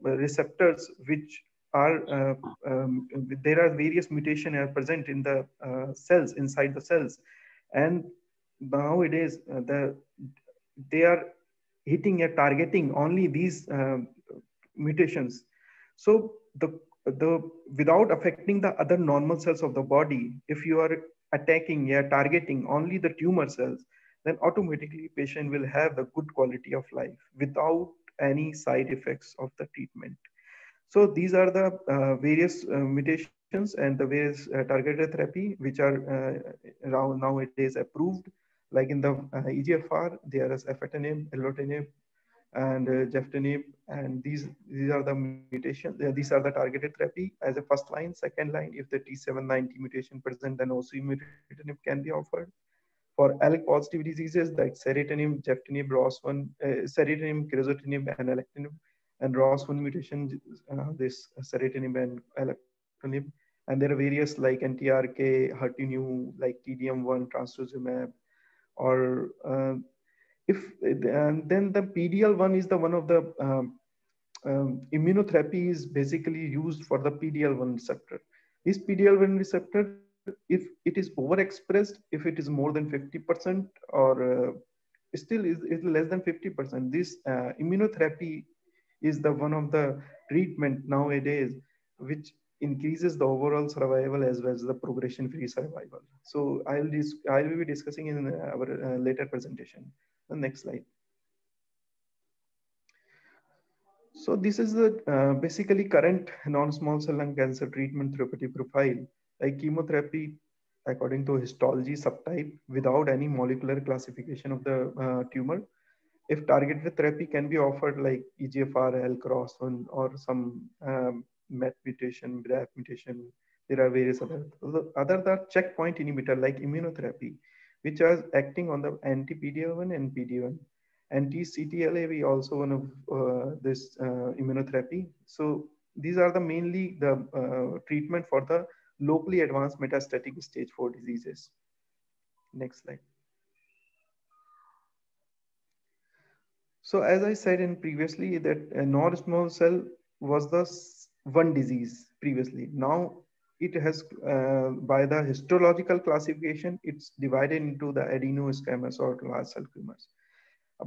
Speaker 3: receptors which are uh, um, there are various mutations are present in the uh, cells inside the cells. And nowadays uh, the they are hitting and targeting only these mutations. So the the without affecting the other normal cells of the body if you are attacking targeting only the tumor cells then automatically patient will have the good quality of life without any side effects of the treatment so these are the uh, various uh, mutations and the various uh, targeted therapy which are now nowadays approved. Like in the EGFR, there is afatinib, erlotinib, and uh, and these these are the mutations. Uh, these are the targeted therapy as a first line. Second line, if the T790 mutation present, then osimertinib can be offered. For ALK positive diseases like ceritinib, gefitinib, ROS1, uh, ceritinib, crizotinib, and alectinib, and ROS1 mutation, uh, this ceritinib and alectinib. And there are various like NTRK, HER2/neu, like TDM1, trastuzumab, or uh, if and then the PDL1 is the one of the um, um, immunotherapy is basically used for the PDL1 receptor. This PDL1 receptor, if it is overexpressed, if it is more than 50% or uh, still is, is less than 50%, this uh, immunotherapy is the one of the treatment nowadays which increases the overall survival as well as the progression free survival. So i'll i'll be discussing in our uh, later presentation. The next slide. So this is the uh, basically current non-small cell lung cancer treatment therapeutic profile like chemotherapy according to histology subtype without any molecular classification of the uh, tumor if targeted therapy can be offered like EGFR, L-ROS1 or some um, MET mutation, BRAF mutation, there are various other, other than checkpoint inhibitor like immunotherapy, which are acting on the anti-PD-L1 and PD-1. Anti-CTLA, we also one of uh, this uh, immunotherapy. So these are the mainly the uh, treatment for the locally advanced metastatic stage four diseases. Next slide. So as I said in previously that a non-small cell was the one disease previously. Now it has, uh, by the histological classification, it's divided into the adenosquamous or large cell tumors.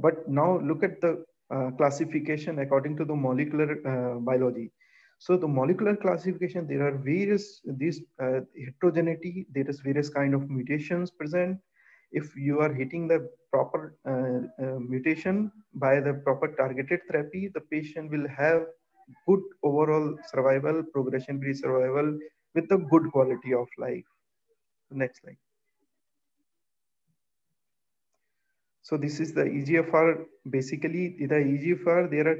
Speaker 3: But now look at the uh, classification according to the molecular uh, biology. So the molecular classification, there are various, these uh, heterogeneity, there is various kind of mutations present if you are hitting the proper uh, uh, mutation by the proper targeted therapy, the patient will have good overall survival, progression-free survival with a good quality of life. Next slide. So this is the EGFR. Basically, the EGFR, there are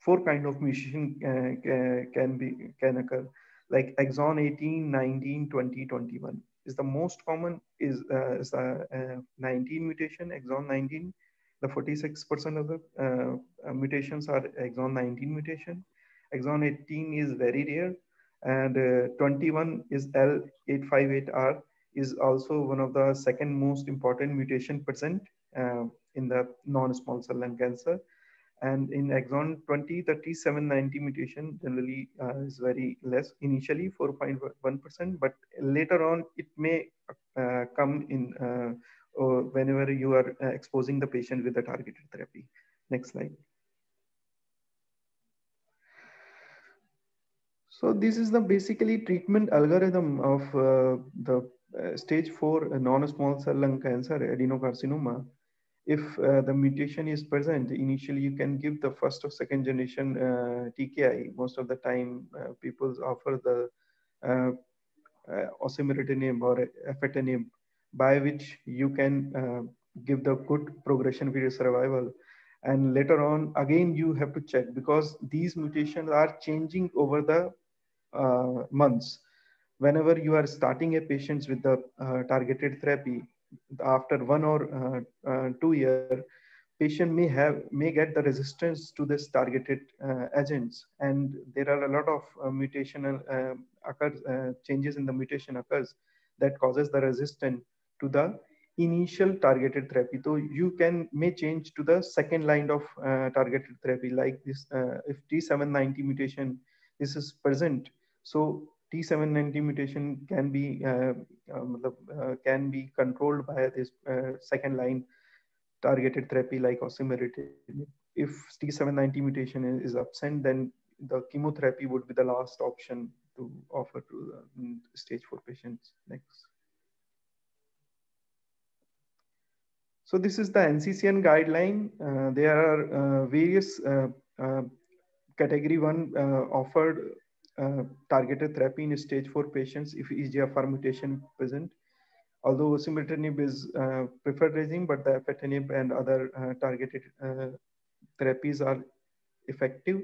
Speaker 3: four kind of mutation uh, can be can occur, like exon 18, 19, 20, 21. Is the most common is, uh, is the uh, 19 mutation, exon 19. The 46% of the uh, mutations are exon 19 mutation. Exon 18 is very rare, and uh, 21 is L858R is also one of the second most important mutation percent uh, in the non-small cell lung cancer. And in exon 20, the T790 mutation generally uh, is very less, initially 4.1%, but later on it may uh, come in uh, whenever you are uh, exposing the patient with the targeted therapy. Next slide. So this is the basically treatment algorithm of uh, the uh, stage four non-small cell lung cancer adenocarcinoma if uh, the mutation is present, initially you can give the first or second generation uh, TKI. Most of the time, uh, people offer the uh, uh, osimertinib or afatinib, by which you can uh, give the good progression-free survival. And later on, again, you have to check because these mutations are changing over the uh, months. Whenever you are starting a patient with the targeted therapy, after one or uh, uh, two year, patient may have may get the resistance to this targeted uh, agents, and there are a lot of mutational occurs changes in the mutation occurs that causes the resistance to the initial targeted therapy. So you can may change to the second line of uh, targeted therapy like this. Uh, if T790 mutation this is present, so T790 mutation can be uh, um, uh, can be controlled by this uh, second line targeted therapy like osimertinib. If T790 mutation is absent, then the chemotherapy would be the last option to offer to mm, stage four patients. Next. So this is the NCCN guideline. Uh, there are uh, various uh, category one offered uh, targeted therapy in stage 4 patients if EGFR mutation present. Although osimertinib is uh, preferred regime, but the afatinib and other uh, targeted uh, therapies are effective.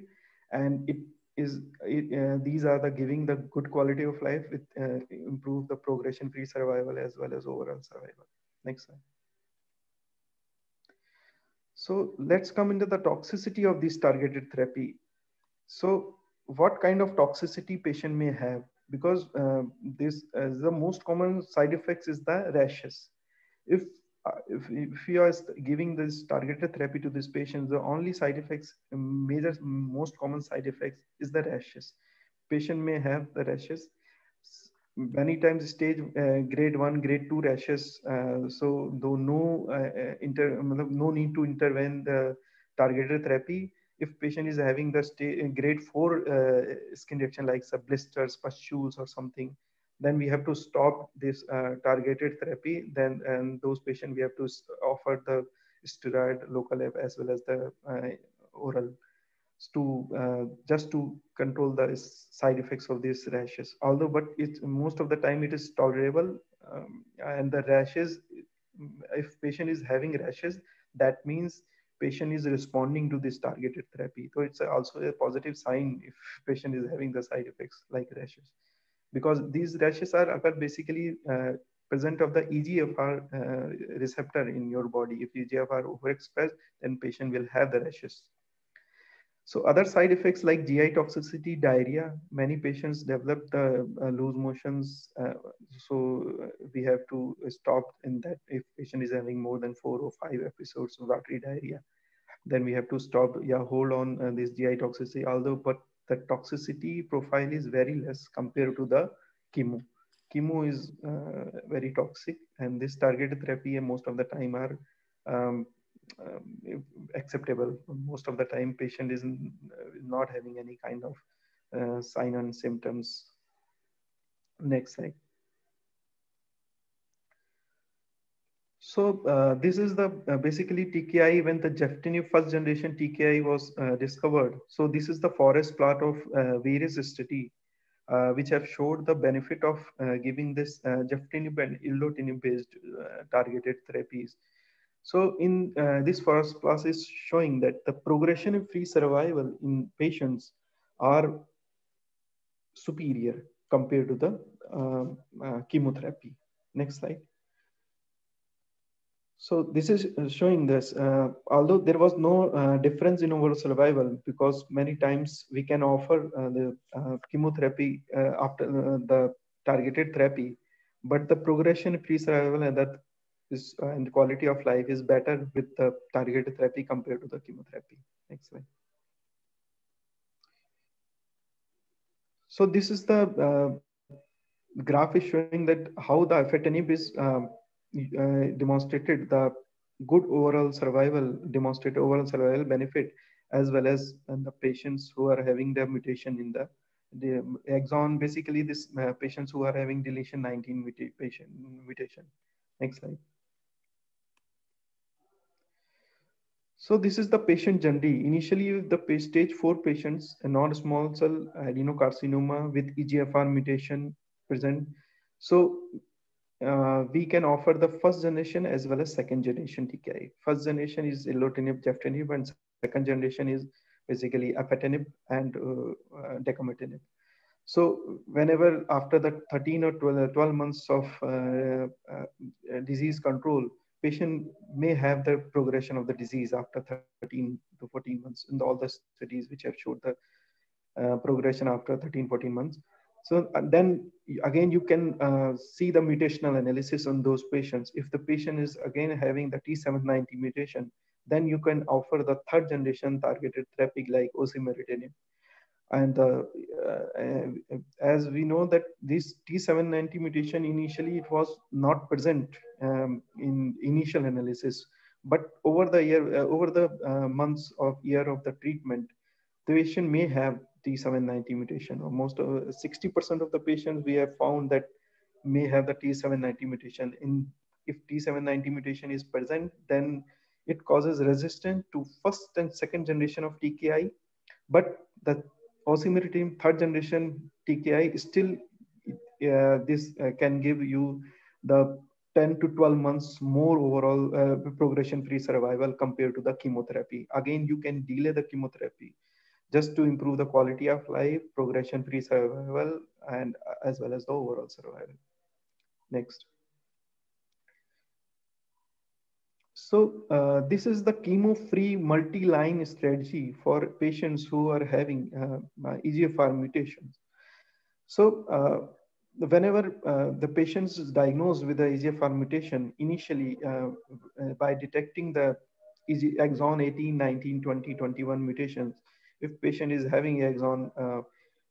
Speaker 3: And it is it, uh, these are the giving the good quality of life with improve the progression-free survival as well as overall survival. Next slide. So let's come into the toxicity of this targeted therapy. So what kind of toxicity patient may have? Because uh, this uh, the most common side effects is the rashes. If uh, if, if you are giving this targeted therapy to these patients the only side effects major most common side effects is the rashes. Patient may have the rashes. Many times stage uh, grade 1 grade 2 rashes uh, so though no inter no need to intervene the targeted therapy if patient is having the grade 4 uh, skin reaction like blisters, pustules or something, then we have to stop this uh, targeted therapy. Then and those patients we have to offer the steroid local as well as the uh, oral to uh, just to control the side effects of these rashes. Although, but it's most of the time it is tolerable, um, and the rashes, if patient is having rashes, that means patient is responding to this targeted therapy. So it's also a positive sign if patient is having the side effects like rashes. Because these rashes are occur basically uh, present of the EGFR uh, receptor in your body. If EGFR overexpressed, then patient will have the rashes. So other side effects like GI toxicity, diarrhea, many patients develop the uh, loose motions. Uh, so uh, we have to stop in that if patient is having more than four or five episodes of watery diarrhea, then we have to stop, yeah, hold on uh, this GI toxicity, although, but the toxicity profile is very less compared to the chemo. Chemo is uh, very toxic and this targeted therapy most of the time are um, um, acceptable. Most of the time, patient is not having any kind of uh, sign and symptoms. Next slide. So uh, this is the uh, basically TKI when the gefitinib first generation TKI was uh, discovered. So this is the forest plot of uh, various study uh, which have showed the benefit of uh, giving this uh, gefitinib and erlotinib based targeted therapies. So in uh, this first class is showing that the progression-free survival in patients are superior compared to the uh, uh, chemotherapy. Next slide. So this is uh, showing this, uh, although there was no uh, difference in overall survival, because many times we can offer uh, the uh, chemotherapy uh, after the targeted therapy, but the progression-free survival and that is and quality of life is better with the targeted therapy compared to the chemotherapy. Next slide. So this is the graph is showing that how the afatinib is um, uh, demonstrated the good overall survival, demonstrated overall survival benefit, as well as the patients who are having the mutation in the, the exon, basically this uh, patients who are having deletion 19 mutation. mutation. Next slide. So this is the patient journey. Initially, the stage four patients, a non-small cell adenocarcinoma with EGFR mutation present. So uh, we can offer the first generation as well as second generation TKI. First generation is erlotinib, gefitinib, and second generation is basically afatinib and uh, uh. So whenever after the 13 or 12, 12 months of uh, uh, disease control, patient may have the progression of the disease after 13 to 14 months in all the studies which have showed the uh, progression after 13, 14 months. So then again, you can uh, see the mutational analysis on those patients. If the patient is again having the T790 mutation, then you can offer the third generation targeted therapy like osimertinib. And uh, uh, as we know that this T790 mutation initially it was not present um, in initial analysis, but over the year, uh, over the uh, months of year of the treatment, the patient may have T790 mutation. Almost 60% of the patients we have found that may have the T790 mutation. In if T790 mutation is present, then it causes resistance to first and second generation of TKI. But the osimertinib third generation TKI still uh, this uh, can give you the 10 to 12 months more overall uh, progression free survival compared to the chemotherapy. Again, you can delay the chemotherapy just to improve the quality of life, progression-free survival, and uh, as well as the overall survival. Next. So uh, this is the chemo-free multi-line strategy for patients who are having uh, uh EGFR mutations. So uh, whenever uh, the patient is diagnosed with the EGFR mutation, initially by detecting the exon 18, 19, 20, 21 mutations, if patient is having exon uh,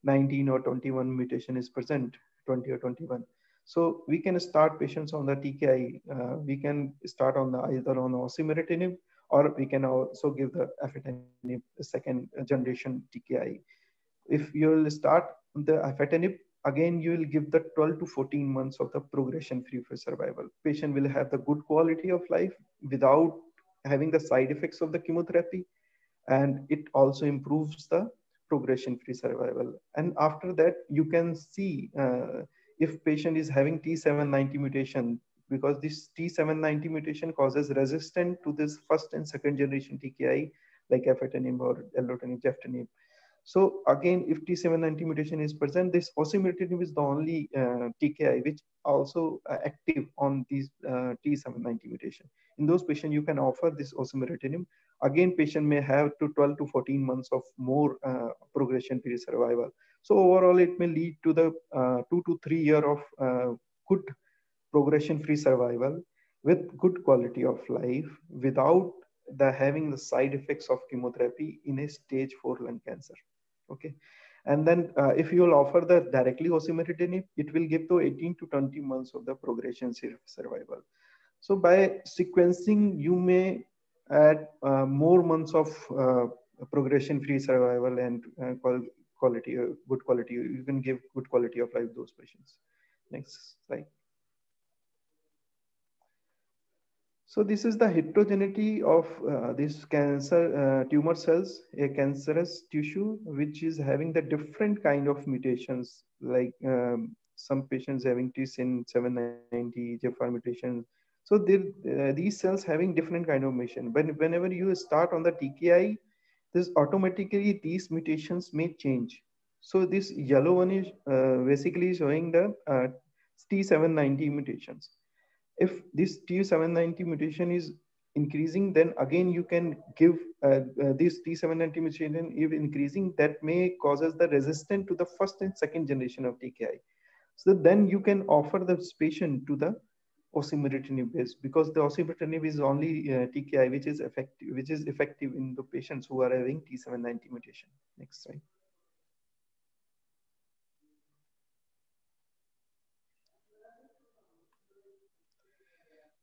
Speaker 3: 19 or 21 mutation is present, 20 or 21. So we can start patients on the TKI. Uh, we can start on the either on osimertinib or we can also give the afatinib, second generation TKI. If you will start the afatinib, again you will give the 12 to 14 months of the progression-free for survival. Patient will have the good quality of life without having the side effects of the chemotherapy and it also improves the progression-free survival. And after that, you can see uh, if patient is having T790 mutation, because this T790 mutation causes resistance to this first and second generation TKI, like afatinib or erlotinib, gefitinib. So again, if T790 mutation is present, this osimertinib is the only uh, TKI which also uh, active on these uh, T790 mutation. In those patients, you can offer this osimertinib again patient may have to 12 to 14 months of more uh, progression period survival. So overall it may lead to the uh, two to three year of uh, good progression free survival with good quality of life without the having the side effects of chemotherapy in a stage 4 lung cancer. Okay? And then uh, if you will offer the directly osimertinib it will give to 18 to 20 months of the progression survival. So by sequencing you may add uh, more months of uh, progression-free survival and uh, quality, good quality. You can give good quality of life to those patients. Next slide. So this is the heterogeneity of uh, this cancer uh, tumor cells, a cancerous tissue, which is having the different kind of mutations, like um, some patients having TSIN 790, EGFR mutation, So uh, these cells having different kind of mission. When, whenever you start on the TKI, this automatically these mutations may change. So this yellow one is uh, basically showing the uh, T790 mutations. If this T790 mutation is increasing, then again you can give uh, uh, this T790 mutation if increasing, that may causes the resistance to the first and second generation of TKI. So then you can offer this patient to the osimertinib base because the osimertinib is only uh, TKI which is effective, which is effective in the patients who are having T790 mutation. Next slide.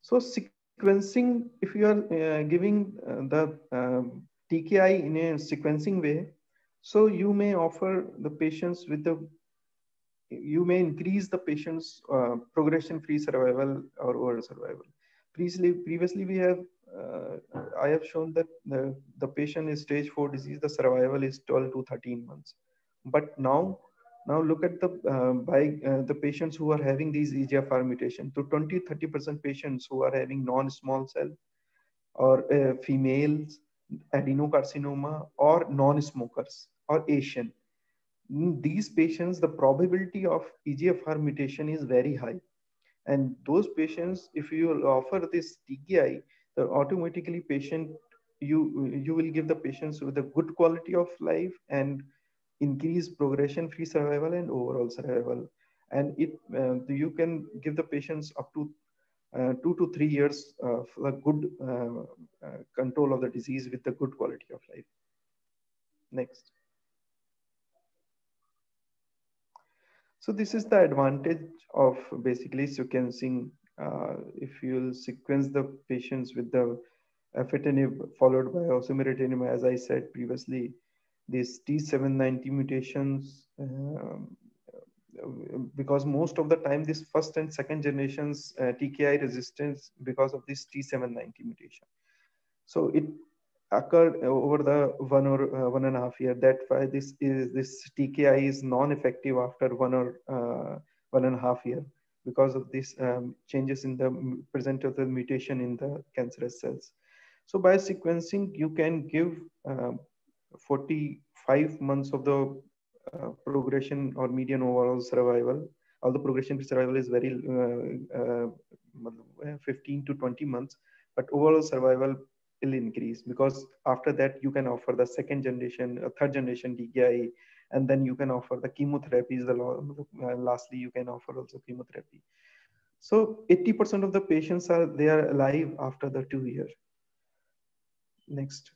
Speaker 3: So sequencing, if you are uh, giving uh, the um, TKI in a sequencing way, so you may offer the patients with the, you may increase the patient's uh, progression-free survival or overall survival. Previously, previously we have, uh, I have shown that the, the patient is stage four disease, the survival is 12 to 13 months. But now now look at the uh, by uh, the patients who are having these EGFR mutation. To 20, 30% patients who are having non-small cell or uh, females, adenocarcinoma or non-smokers or Asian. In these patients, the probability of EGFR mutation is very high. And those patients, if you offer this TKI, the automatically patient, you, you will give the patients with a good quality of life and increase progression-free survival and overall survival. And it uh, you can give the patients up to uh, two to three years of a good uh, uh, control of the disease with the good quality of life. Next. So this is the advantage of basically sequencing. Uh, if you'll sequence the patients with the afatinib followed by osimertinib, as I said previously, these T790 mutations um, because most of the time this first and second generations uh, TKI resistance because of this T790 mutation. So it occurred over the one or uh, one and a half year. That why this is this TKI is non-effective after one or uh, one and a half year because of these um, changes in the present of the mutation in the cancerous cells. So by sequencing, you can give um, 45 months of the uh, progression or median overall survival. Although progression survival is very uh, uh, 15 to 20 months, but overall survival will increase because after that you can offer the second generation, uh, third generation TKI, and then you can offer the chemotherapies. The uh, lastly you can offer also chemotherapy. So 80% of the patients are they are alive after the two years. Next.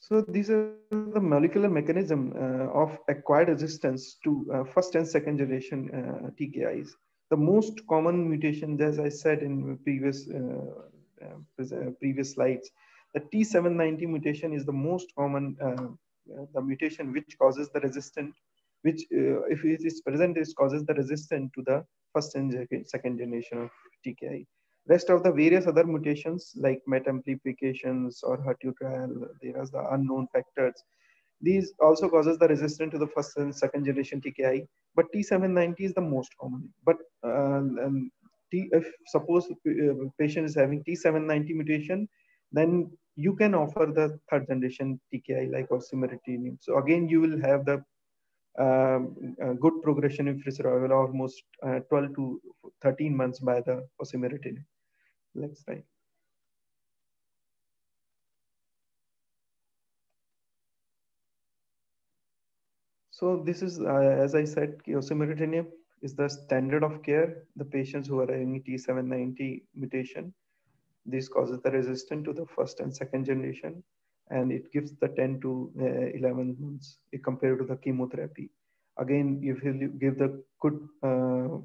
Speaker 3: So these are the molecular mechanism uh, of acquired resistance to uh, first and second generation uh, TKIs. The most common mutations, as I said in previous uh, uh, uh, previous slides, the T790 mutation is the most common the mutation which causes the resistant, which if it is present, it causes the resistant to the first and second generation of TKI. Rest of the various other mutations like MET amplifications or HER2 trial, there are the unknown factors. These also causes the resistance to the first and second generation TKI, but T790 is the most common. But uh, um, T, if suppose uh, patient is having T790 mutation, then you can offer the third generation TKI like osimertinib. So again, you will have the um, good progression in free survival almost uh, 12 to 13 months by the osimertinib. Next slide. So this is, uh, as I said, osimertinib is the standard of care. The patients who are having T790 mutation, this causes the resistance to the first and second generation, and it gives the 10 to uh, 11 months compared to the chemotherapy. Again, if you give the good, uh,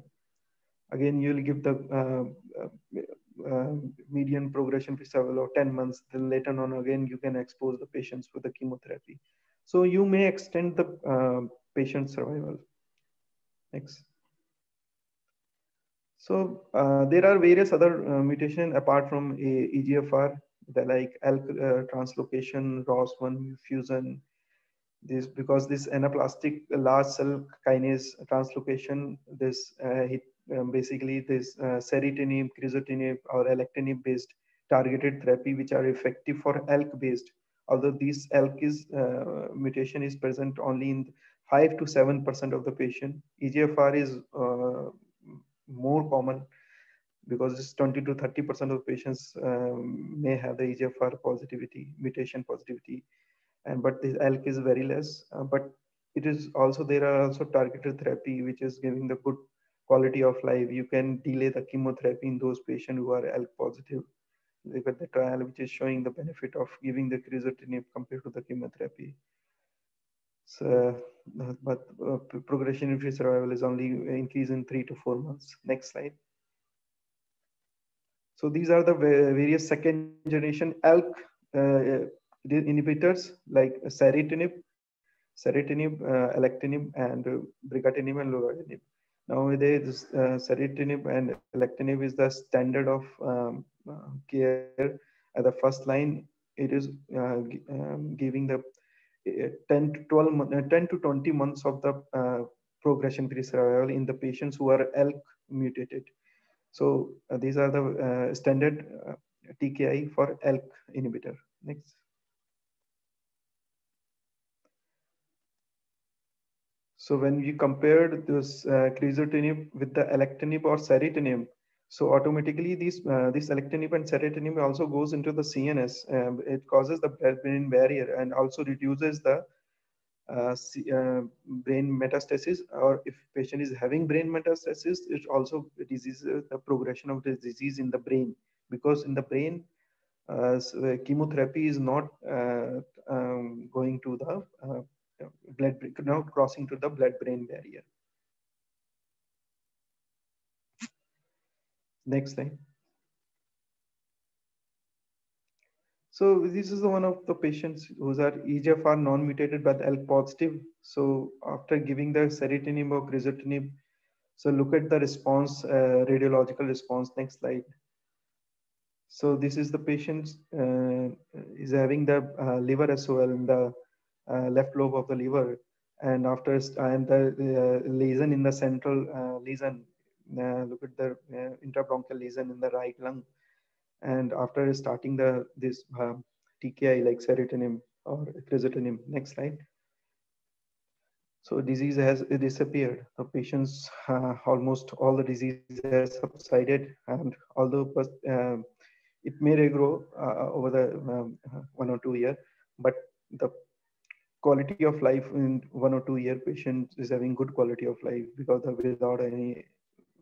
Speaker 3: again, you'll give the uh, uh, uh, median progression free survival of 10 months, then later on again, you can expose the patients with the chemotherapy. So you may extend the uh, patient survival. Next. So uh, there are various other uh, mutation apart from A EGFR, the like ALK uh, translocation, ROS1 fusion, this because this anaplastic large cell kinase translocation, this uh, um, basically this uh, ceritinib, crizotinib, or alectinib based targeted therapy, which are effective for ALK based. Although this ALK is uh, mutation is present only in five to seven percent of the patient. EGFR is uh, more common because it's 20 to 30 percent of patients um, may have the EGFR positivity, mutation positivity and but this ALK is very less. Uh, but it is also there are also targeted therapy which is giving the good quality of life. You can delay the chemotherapy in those patients who are ALK positive. At the trial which is showing the benefit of giving the crizotinib compared to the chemotherapy. So, uh, but uh, progression-free survival is only increase in three to four months. Next slide. So these are the various second generation ALK uh, inhibitors like ceritinib, ceritinib, uh, alectinib, and uh, brigatinib and lorlatinib. Nowadays, uh, ceritinib and alectinib is the standard of um, uh, care. At the first line, it is uh, um, giving the uh, 10 to 12, uh, 10 to 20 months of the progression-free survival in the patients who are ALK mutated. So these are the standard TKI for ALK inhibitor. Next. So when we compared this uh, crizotinib with the alectinib or ceritinib, so automatically these uh, this alectinib and ceritinib also goes into the CNS. Um, it causes the blood-brain barrier and also reduces the uh, uh, brain metastasis. Or if patient is having brain metastasis, it also diseases the progression of the disease in the brain because in the brain uh, so chemotherapy is not uh, um, going to the uh, blood now crossing to the blood-brain barrier. Next thing. So this is one of the patients who are EGFR non-mutated but ALK positive. So after giving the ceritinib or crizotinib, so look at the response, uh, radiological response. Next slide. So this is the patient uh, is having the uh, liver as well in the left lobe of the liver and after and the uh, lesion in the central uh, lesion look at the intrabronchial lesion in the right lung and after starting the this TKI like ceritinib or crizotinib. Next slide. So disease has disappeared. The patients, uh, almost all the disease has subsided, and although uh, it may regrow uh, over the um, one or two year, but the quality of life in one or two year patient is having good quality of life because of without any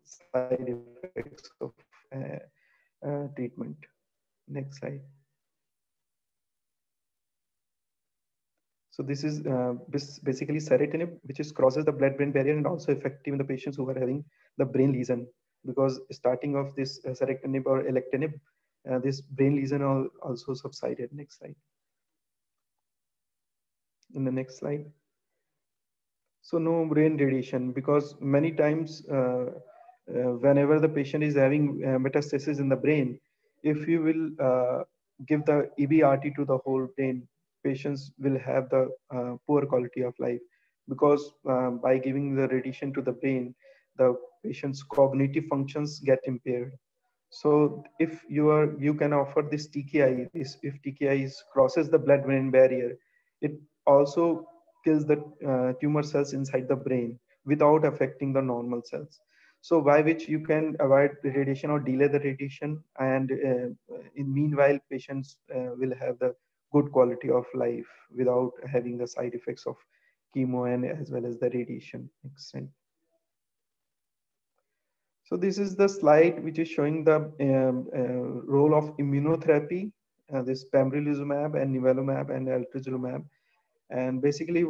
Speaker 3: side effects of uh, uh, treatment. Next slide. So this is uh, basically ceritinib, which is crosses the blood-brain barrier and also effective in the patients who are having the brain lesion. Because starting of this uh, ceritinib or alectinib, uh, this brain lesion also subsided. Next slide in the next slide. So no brain radiation because many times uh, uh, whenever the patient is having uh, metastasis in the brain, if you will uh, give the EBRT to the whole brain, patients will have the uh, poor quality of life because uh, by giving the radiation to the brain, the patient's cognitive functions get impaired. So if you are, you can offer this TKI, this if TKI is, crosses the blood-brain barrier, it also kills the uh, tumor cells inside the brain without affecting the normal cells. So by which you can avoid the radiation or delay the radiation. And uh, in meanwhile, patients uh, will have the good quality of life without having the side effects of chemo and as well as the radiation. So this is the slide which is showing the um, uh, role of immunotherapy, uh, this pembrolizumab and nivolumab and elotuzumab and basically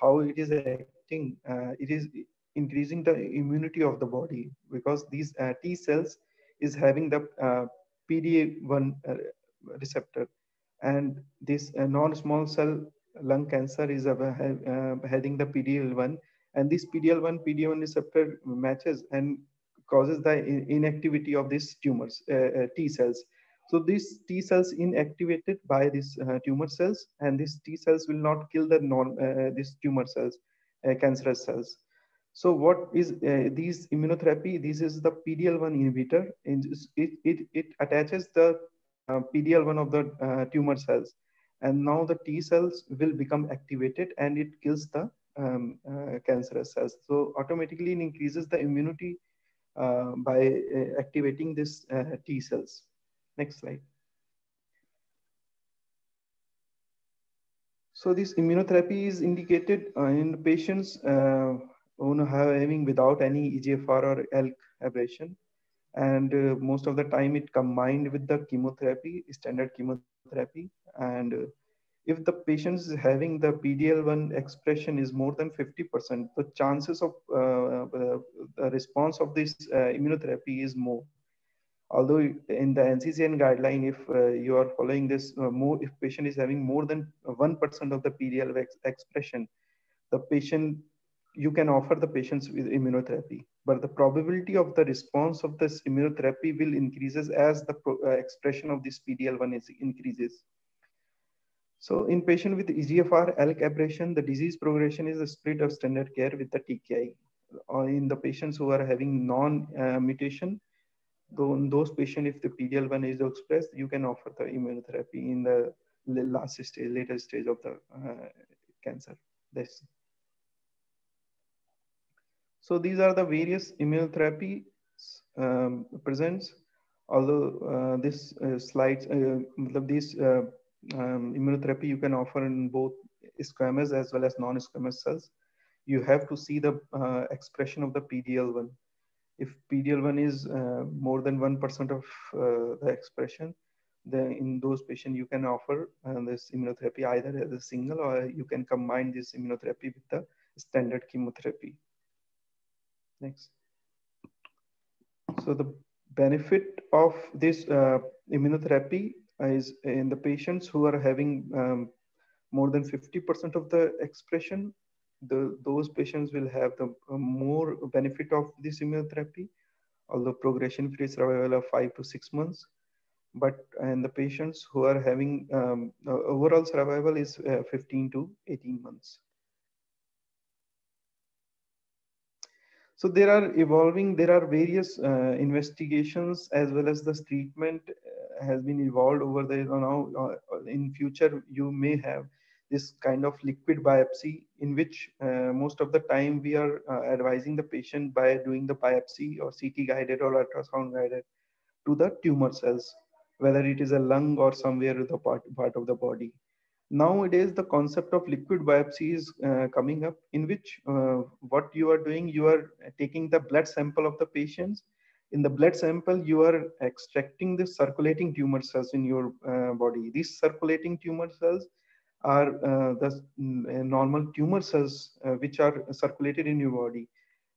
Speaker 3: how it is acting uh, it is increasing the immunity of the body because these uh, t cells is having the uh, pda1 uh, receptor. And this uh, non-small cell lung cancer is uh, having the pdl1 and this pdl1 pd1 receptor matches and causes the inactivity of these tumors t cells So these T cells inactivated by these uh, tumor cells, and these T cells will not kill the non uh, these tumor cells, uh, cancerous cells. So what is uh, these immunotherapy? This is the PD-L1 inhibitor. It, it, it attaches the uh, PD-L1 of the uh, tumor cells. And now the T cells will become activated and it kills the um, uh, cancerous cells. So automatically it increases the immunity by activating this T cells. Next slide. So this immunotherapy is indicated in patients who have having without any EGFR or ALK aberration. And uh, most of the time it combined with the chemotherapy, standard chemotherapy. And uh, if the patient is having the PDL1 expression is more than 50%, the chances of uh, uh, the response of this uh, immunotherapy is more. Although in the NCCN guideline, if uh, you are following this, more if patient is having more than 1% of the PDL ex expression, the patient you can offer the patients with immunotherapy, but the probability of the response of this immunotherapy will increases as the uh, expression of this PDL1 is increases. So in patient with EGFR ALK aberration, the disease progression is a split of standard care with the TKI. Or uh, in the patients who are having non-mutation, uh, though in those patients, if the PDL1 is expressed, you can offer the immunotherapy in the last stage, later stage of the uh, cancer. That's so these are the various immunotherapy um, presents. Although uh, this uh, slides, uh, these uh, um, immunotherapy you can offer in both squamous as well as non-squamous cells. You have to see the uh, expression of the PDL1. If PDL1 is uh, more than 1% of the expression, then in those patients you can offer this immunotherapy either as a single or you can combine this immunotherapy with the standard chemotherapy. Next. So the benefit of this uh, immunotherapy is in the patients who are having um, more than 50% of the expression, the, those patients will have the uh, more benefit of this immunotherapy, although progression-free survival of five to six months. But and the patients who are having um, overall survival is uh, 15 to 18 months. So there are evolving, there are various uh, investigations as well as the treatment uh, has been evolved over there. Now, uh, in future, you may have this kind of liquid biopsy in which uh, most of the time we are uh, advising the patient by doing the biopsy or CT guided or ultrasound guided to the tumor cells, whether it is a lung or somewhere in the part, part of the body. Nowadays the concept of liquid biopsy is uh, coming up in which uh, what you are doing you are taking the blood sample of the patients. In the blood sample you are extracting the circulating tumor cells in your uh, body. These circulating tumor cells are uh, the mm, normal tumor cells uh, which are circulated in your body.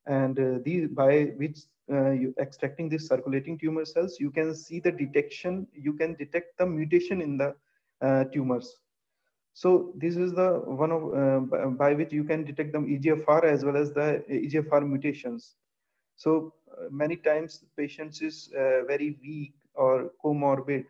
Speaker 3: And uh, these by which you extracting these circulating tumor cells you can see the detection you can detect the mutation in the tumors. So this is the one of uh, by which you can detect the EGFR as well as the EGFR mutations. So uh, many times the patient is uh, very weak or comorbid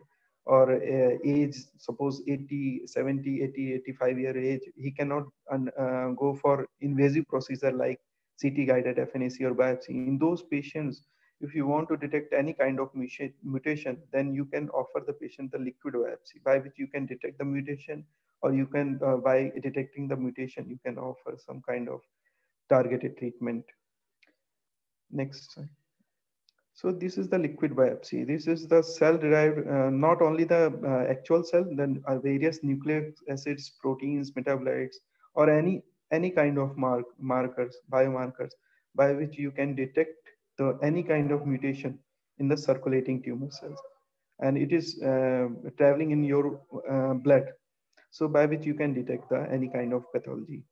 Speaker 3: or uh, age, suppose 80, 70, 80, 85 year age, he cannot uh, go for invasive procedure like CT guided FNAC or biopsy. In those patients, if you want to detect any kind of mutation, then you can offer the patient the liquid biopsy by which you can detect the mutation or you can, uh, by detecting the mutation, you can offer some kind of targeted treatment. Next. So this is the liquid biopsy. This is the cell derived, uh, not only the uh, actual cell, then uh, various nucleic acids, proteins, metabolites, or any any kind of mark markers, biomarkers, by which you can detect the any kind of mutation in the circulating tumor cells, and it is uh, traveling in your uh, blood so by which you can detect the, any kind of pathology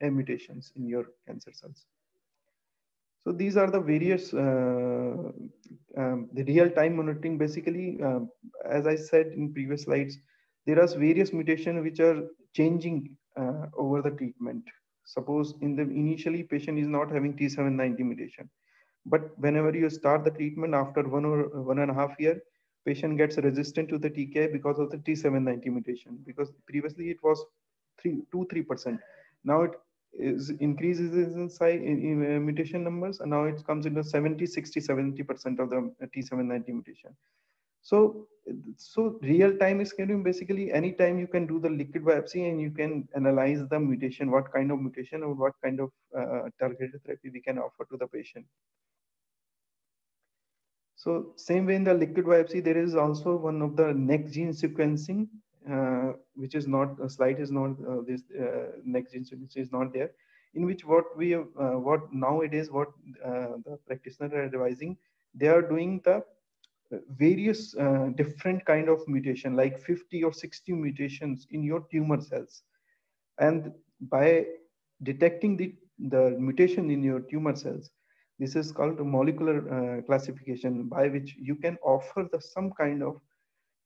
Speaker 3: and mutations in your cancer cells. So these are the various, uh, um, the real-time monitoring basically, um, as I said in previous slides, there are various mutations which are changing uh, over the treatment. Suppose in the initially patient is not having T790 mutation, but whenever you start the treatment after one or one and a half year, patient gets resistant to the TKI because of the T790 mutation. Because previously it was three, two, three percent. Now it is increases in size in, uh, mutation numbers, and now it comes into 70, 60, 70 percent of the T790 mutation. So, so real time scheduling basically anytime you can do the liquid biopsy and you can analyze the mutation, what kind of mutation or what kind of uh, targeted therapy we can offer to the patient. So same way in the liquid biopsy, there is also one of the next gene sequencing, uh, which is not a slide is not uh, this uh, next sequencing is not there, in which what we have, uh, what nowadays what uh, the practitioner are advising, they are doing the various uh, different kind of mutation, like 50 or 60 mutations in your tumor cells. And by detecting the, the mutation in your tumor cells, this is called molecular uh, classification by which you can offer the some kind of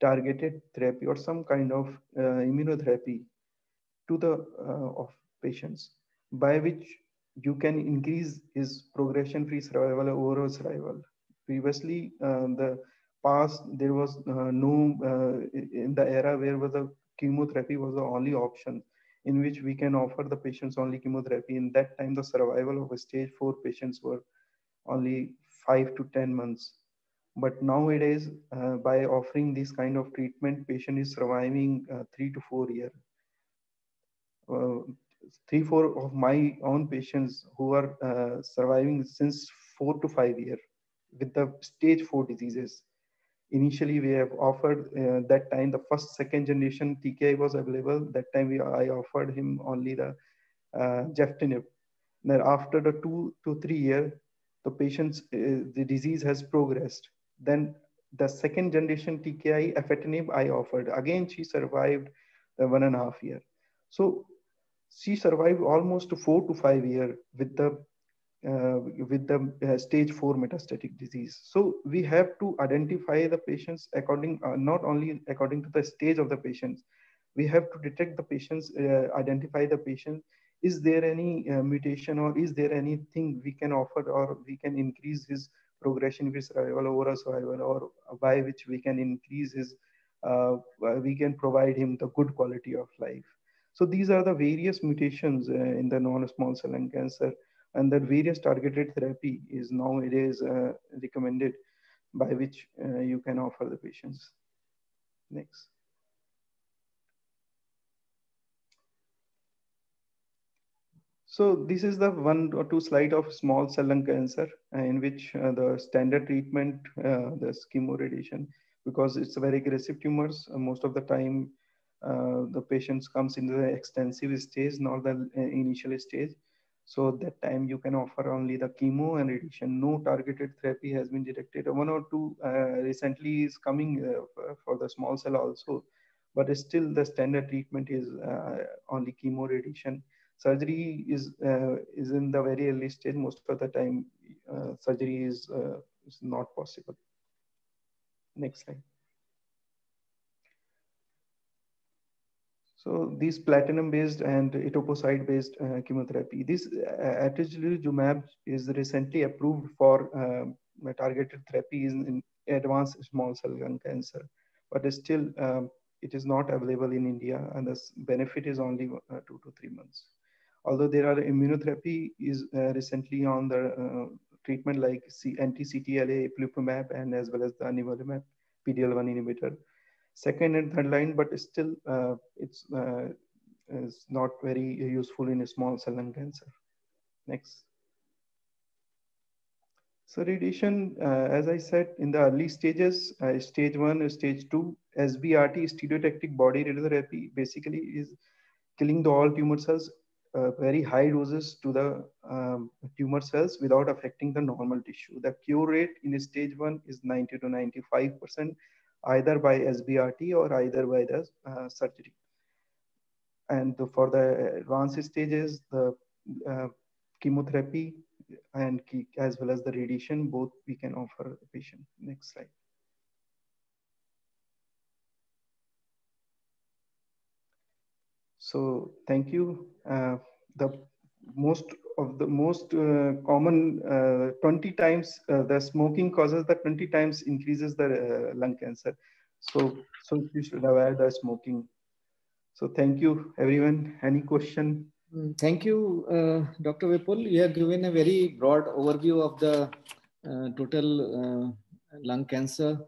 Speaker 3: targeted therapy or some kind of uh, immunotherapy to the uh, of patients by which you can increase his progression-free survival or overall survival. Previously, uh, the past there was uh, no uh, in the era where was the chemotherapy was the only option in which we can offer the patients only chemotherapy. In that time, the survival of stage four patients were only five to 10 months. But nowadays, uh, by offering this kind of treatment, patient is surviving uh, three to four years. Uh, three, four of my own patients who are uh, surviving since four to five years with the stage four diseases initially we have offered uh, that time the first second generation TKI was available. That time we I offered him only the uh, Gefitinib. Then after the two to three year, the patient's uh, the disease has progressed. Then the second generation TKI Afatinib I offered. Again, she survived one and a half year. So she survived almost four to five year with the uh, with the uh, stage 4 metastatic disease. So we have to identify the patients according, uh, not only according to the stage of the patients, we have to detect the patients, uh, identify the patient. Is there any uh, mutation or is there anything we can offer or we can increase his progression with survival, overall survival, or by which we can increase his, uh, we can provide him the good quality of life. So these are the various mutations in the non-small cell lung cancer and that various targeted therapy is nowadays uh, recommended by which uh, you can offer the patients. Next. So this is the one or two slide of small cell lung cancer uh, in which uh, the standard treatment, uh, the chemoradiation, because it's a very aggressive tumors. Uh, most of the time, the patients comes into the extensive stage, not the initial stage. So that time you can offer only the chemo and radiation. No targeted therapy has been detected. One or two uh, recently is coming uh, for the small cell also, but still the standard treatment is uh, only chemo radiation. Surgery is uh, is in the very early stage. Most of the time, uh, surgery is uh, is not possible. Next slide. So these platinum-based and etoposide-based uh, chemotherapy. This uh, atezolizumab is recently approved for uh, targeted therapies in advanced small cell lung cancer, but still um, it is not available in India, and the benefit is only uh, two to three months. Although there are immunotherapy is uh, recently on the uh, treatment like anti-CTLA, ipilimumab, and as well as the nivolumab, PD-L1 inhibitor second and third line, but still uh, it's is not very useful in small cell lung cancer. Next. So radiation, uh, as I said, in the early stages, uh, stage one, stage two, SBRT, stereotactic body radiotherapy, basically is killing the all tumor cells, uh, very high doses to the um, tumor cells without affecting the normal tissue. The cure rate in stage one is 90 to 95 percent either by SBRT or either by the uh, surgery. And the, for the advanced stages, the uh, chemotherapy and as well as the radiation, both we can offer the patient. Next slide. So thank you. Uh, the most of the most uh, common uh, 20 times uh, the smoking causes the 20 times increases the uh, lung cancer. So, so you should avoid the smoking. So thank you everyone. Any question?
Speaker 1: Mm, thank you, uh, Dr. Vipul. You have given a very broad overview of the total lung cancer.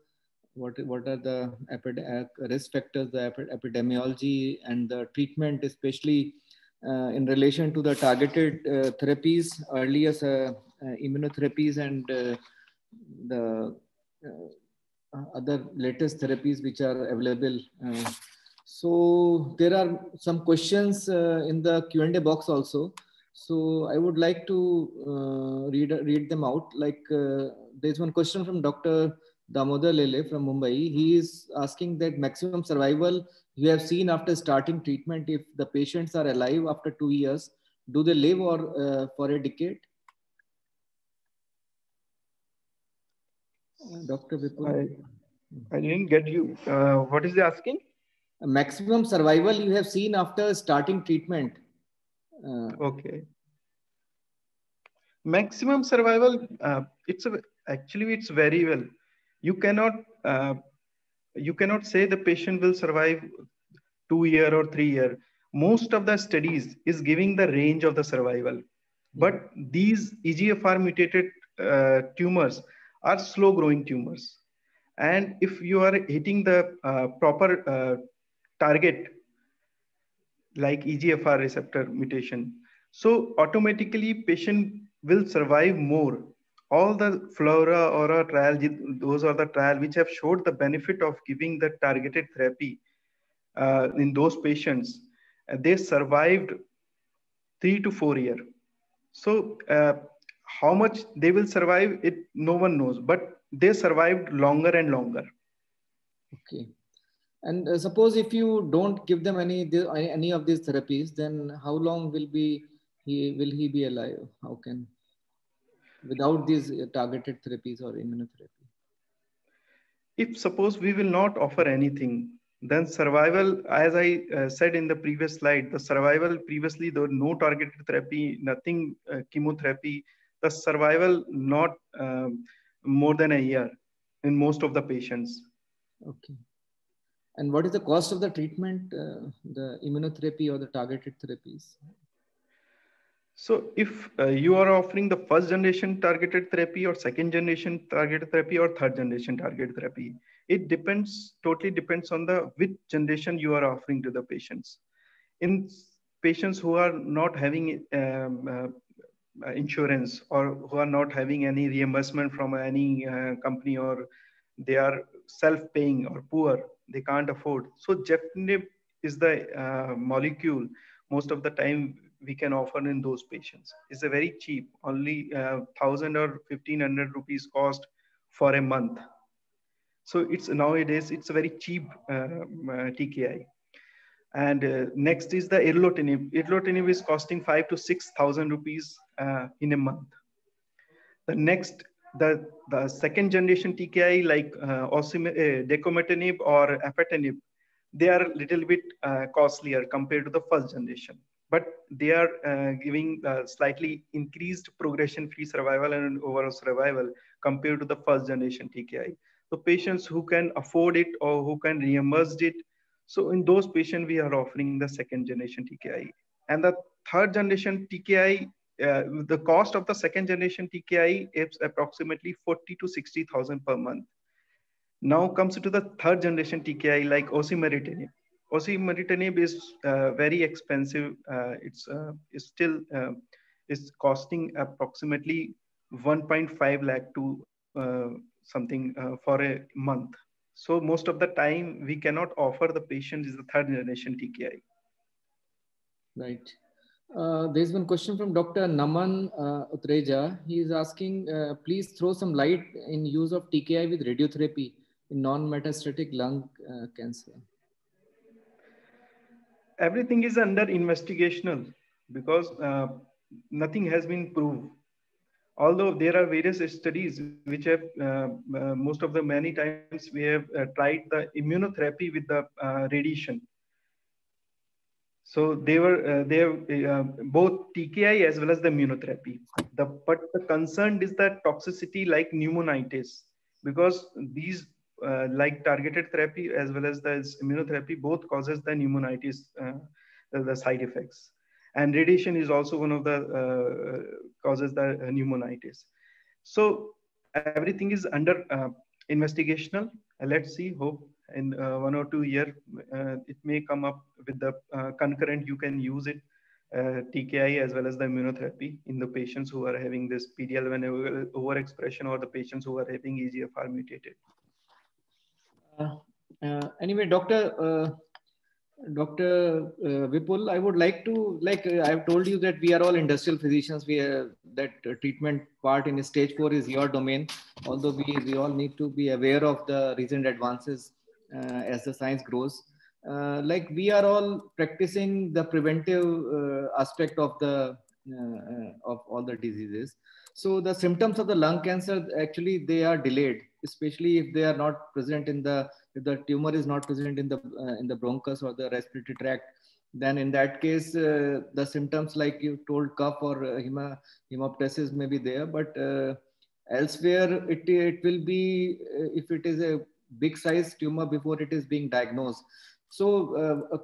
Speaker 1: What, what are the uh, risk factors, the epidemiology and the treatment, especially uh, in relation to the targeted uh, therapies, earlier uh, uh immunotherapies and uh, the other latest therapies which are available. so there are some questions in the Q&A box also. So I would like to read, read them out. Like there's one question from Dr. Damodar Lele from Mumbai. He is asking that maximum survival you have seen after starting treatment, if the patients are alive after two years, do they live or uh, for a decade? Dr. Vipul.
Speaker 3: I, I, didn't get you. Uh, what is he asking?
Speaker 1: A maximum survival you have seen after starting treatment.
Speaker 3: Uh, okay. Maximum survival, uh, it's a, actually it's very well. You cannot uh, you cannot say the patient will survive two year or three year. Most of the studies is giving the range of the survival. But these EGFR mutated uh, tumors are slow growing tumors. And if you are hitting the uh, proper uh, target, like EGFR receptor mutation, so automatically patient will survive more all the FLAURA or trial, those are the trial which have showed the benefit of giving the targeted therapy uh, in those patients. Uh, they survived three to four year. So uh, how much they will survive, it no one knows, but they survived longer and longer.
Speaker 1: Okay. And uh, suppose if you don't give them any any of these therapies, then how long will be he will he be alive? How can without these uh, targeted therapies or immunotherapy?
Speaker 3: If suppose we will not offer anything, then survival, as I uh, said in the previous slide, the survival previously there were no targeted therapy, nothing uh, chemotherapy, the survival not um, more than a year in most of the patients.
Speaker 1: Okay. And what is the cost of the treatment, uh, the immunotherapy or the targeted therapies?
Speaker 3: So if uh, you are offering the first generation targeted therapy or second generation targeted therapy or third generation targeted therapy, it depends, totally depends on the which generation you are offering to the patients. In patients who are not having um, uh, insurance or who are not having any reimbursement from any uh, company or they are self-paying or poor, they can't afford. So gefitinib is the uh, molecule most of the time we can offer in those patients. It's a very cheap, only uh, thousand or fifteen hundred rupees cost for a month. So it's nowadays it's a very cheap uh, uh TKI. And uh, next is the erlotinib. Erlotinib is costing five to six thousand rupees uh, in a month. The next, the the second generation TKI like uh, dacomitinib or afatinib, they are a little bit costlier compared to the first generation but they are uh, giving uh, slightly increased progression-free survival and overall survival compared to the first generation TKI. So patients who can afford it or who can reimburse it. So in those patients, we are offering the second generation TKI. And the third generation TKI, uh, the cost of the second generation TKI is approximately 40 to 60,000 per month. Now comes to the third generation TKI like osimertinib osimertinib is uh, very expensive. Uh, it's, uh, it's still uh, is costing approximately 1.5 lakh to uh, something uh, for a month. So most of the time we cannot offer the patient is the third generation TKI.
Speaker 1: Right. Uh, there's one question from Dr. Naman uh, Utreja. He is asking, uh, please throw some light in use of TKI with radiotherapy in non-metastatic lung cancer
Speaker 3: everything is under investigational because uh, nothing has been proved although there are various studies which have uh, uh, most of the many times we have uh, tried the immunotherapy with the uh, radiation so they were uh, they have uh, both TKI as well as the immunotherapy. The but the concern is that toxicity like pneumonitis because these uh, like targeted therapy as well as the immunotherapy both causes the pneumonitis uh, the, the, side effects. And radiation is also one of the uh, causes the pneumonitis. So everything is under uh, investigational. Let's see hope in uh, one or two year it may come up with the concurrent you can use it uh, TKI as well as the immunotherapy in the patients who are having this PD-L1 overexpression or the patients who are having EGFR mutated.
Speaker 1: Uh, uh, anyway, Doctor uh, Doctor Vipul, I would like to like I've told you that we are all industrial physicians. We are, that treatment part in stage four is your domain. Although we we all need to be aware of the recent advances as the science grows. Uh, like we are all practicing the preventive uh, aspect of the uh, of all the diseases so the symptoms of the lung cancer actually they are delayed especially if they are not present in the if the tumor is not present in the uh, in the bronchus or the respiratory tract then in that case uh, the symptoms like you told cough or uh, hema, hemoptysis may be there but uh, elsewhere it, it will be uh, if it is a big size tumor before it is being diagnosed. So uh,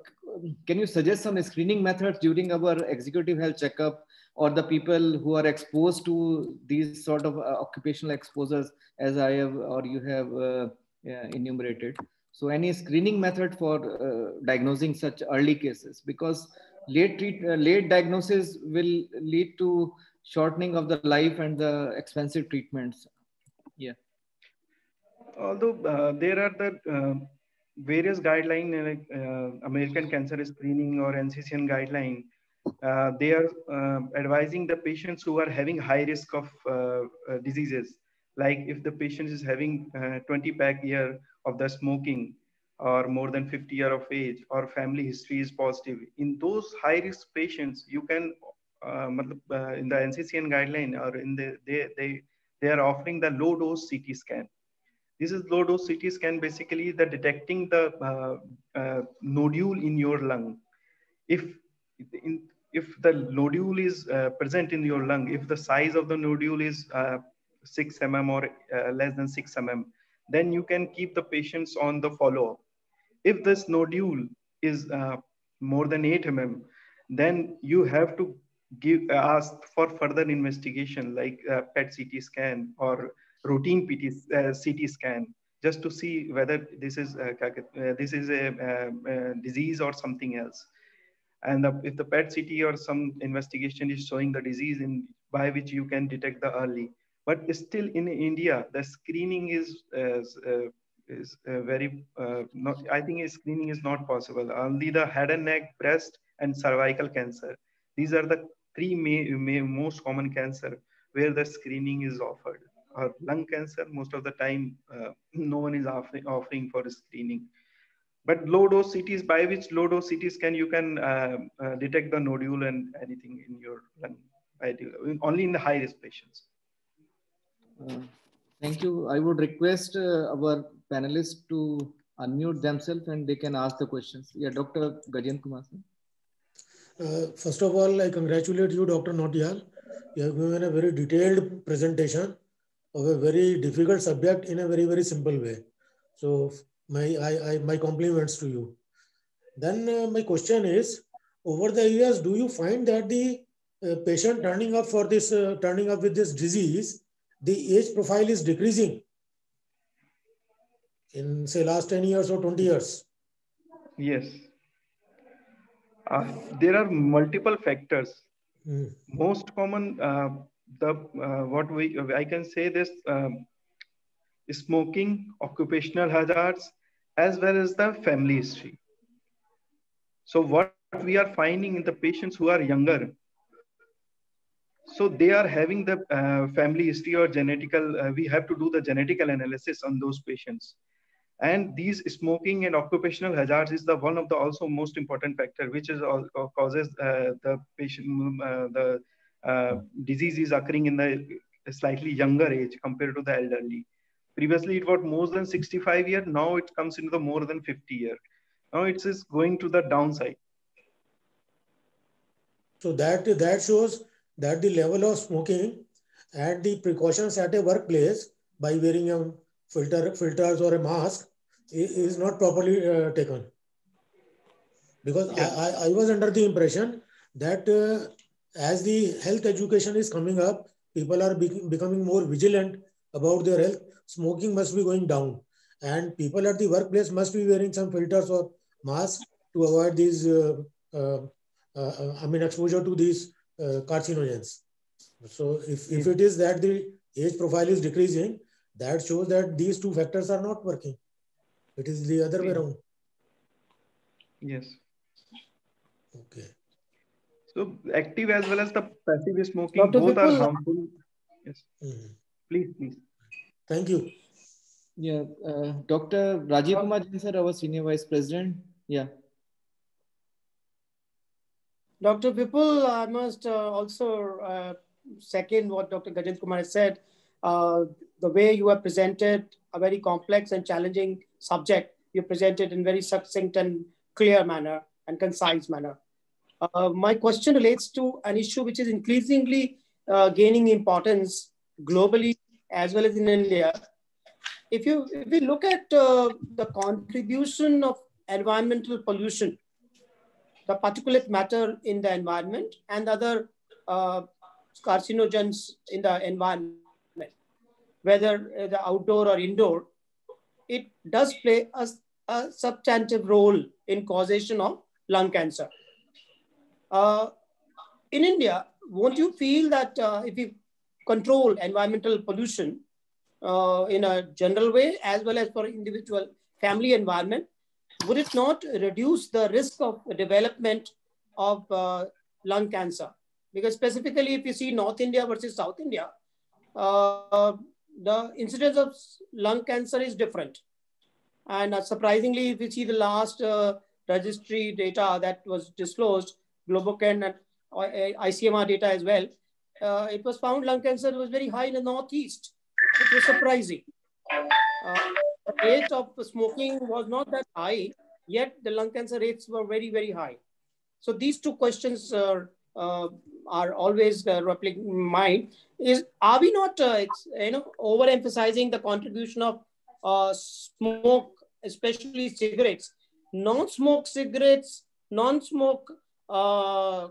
Speaker 1: can you suggest some screening methods during our executive health checkup or the people who are exposed to these sort of uh, occupational exposures as I have or you have uh, enumerated. So any screening method for uh, diagnosing such early cases because late treat, uh, late diagnosis will lead to shortening of the life and the expensive treatments. Yeah.
Speaker 3: Although uh, there are the various guideline like American Cancer Screening or NCCN guideline uh, they are uh, advising the patients who are having high risk of uh, uh diseases. Like if the patient is having uh, 20 pack year of the smoking or more than 50 year of age or family history is positive in those high risk patients you can uh, in the nccn guideline or in the they they they are offering the low dose ct scan. This is low dose ct scan basically the detecting the nodule in your lung. If in, if the nodule is uh, present in your lung, if the size of the nodule is uh, 6 mm or uh, less than 6 mm, then you can keep the patients on the follow-up. If this nodule is uh, more than 8 mm, then you have to give ask for further investigation like uh, PET CT scan or routine PT, uh, CT scan just to see whether this is this is a, a disease or something else and the, if the PET CT or some investigation is showing the disease in by which you can detect the early. But still in India, the screening is is, uh, is uh, very uh, not. I think screening is not possible. Only the head and neck, breast, and cervical cancer. These are the three may, may most common cancer where the screening is offered. Or lung cancer, most of the time, uh, no one is offering, offering for screening but low dose CTs, by which low dose CT can you can uh, uh, detect the nodule and anything in your lung, only in the high risk patients.
Speaker 1: Uh, thank you. I would request uh, our panelists to unmute themselves and they can ask the questions. Yeah, Dr. Gajen Kumar.
Speaker 2: Uh, first of all, I congratulate you, Dr. Nautiyal. You have given a very detailed presentation of a very difficult subject in a very, very simple way. So my, I, I, my compliments to you. Then uh, my question is, over the years, do you find that the uh, patient turning up for this, uh, turning up with this disease, the age profile is decreasing in say last 10 years or 20 years?
Speaker 3: Yes. Uh, there are multiple factors. Mm. Most common, uh, the uh, what we I can say this um, smoking, occupational hazards, as well as the family history. So what we are finding in the patients who are younger, so they are having the uh, family history or genetical, uh, we have to do the genetical analysis on those patients. And these smoking and occupational hazards is the one of the also most important factor, which is all, causes uh, the patient, uh, the uh, disease is occurring in the slightly younger age compared to the elderly. Previously, it was more than 65 year. Now it comes into the more than 50 year. Now it is going to the downside.
Speaker 2: So that, that shows that the level of smoking and the precautions at a workplace by wearing a filter, filters or a mask is not properly uh, taken. Because yeah. I, I, was under the impression that uh, as the health education is coming up, people are be becoming more vigilant about their health. Smoking must be going down. And people at the workplace must be wearing some filters or masks to avoid these, uh, uh, uh I mean, exposure to these uh, carcinogens. So if, if it is that the age profile is decreasing, that shows that these two factors are not working. It is the other way around.
Speaker 3: Yes.
Speaker 2: Okay.
Speaker 3: So active as well as the passive smoking, Dr. both are harmful. Yes. Mm -hmm. Please, please.
Speaker 2: Thank you.
Speaker 1: Yeah, uh, Dr. Rajiv Kumar Jain, sir, our senior vice president. Yeah.
Speaker 4: Dr. Vipul, I must uh, also uh, second what Dr. Gajendra Kumar has said. Uh, the way you have presented a very complex and challenging subject, you presented in very succinct and clear manner and concise manner. Uh, my question relates to an issue which is increasingly uh, gaining importance globally as well as in India. If you if we look at uh, the contribution of environmental pollution, the particulate matter in the environment and other uh, carcinogens in the environment, whether the outdoor or indoor, it does play a, a substantive role in causation of lung cancer. Uh, in India, won't you feel that uh, if we control environmental pollution uh, in a general way, as well as for individual family environment, would it not reduce the risk of development of uh, lung cancer? Because specifically, if you see North India versus South India, uh, the incidence of lung cancer is different. And uh, surprisingly, if you see the last uh, registry data that was disclosed, Globocan and ICMR data as well, uh, it was found lung cancer was very high in the Northeast. It was surprising. Uh, the rate of smoking was not that high, yet the lung cancer rates were very, very high. So these two questions are, uh, are always uh, in mind. Is are we not, uh, you know, overemphasizing the contribution of uh, smoke, especially cigarettes, non-smoke cigarettes, non-smoke uh,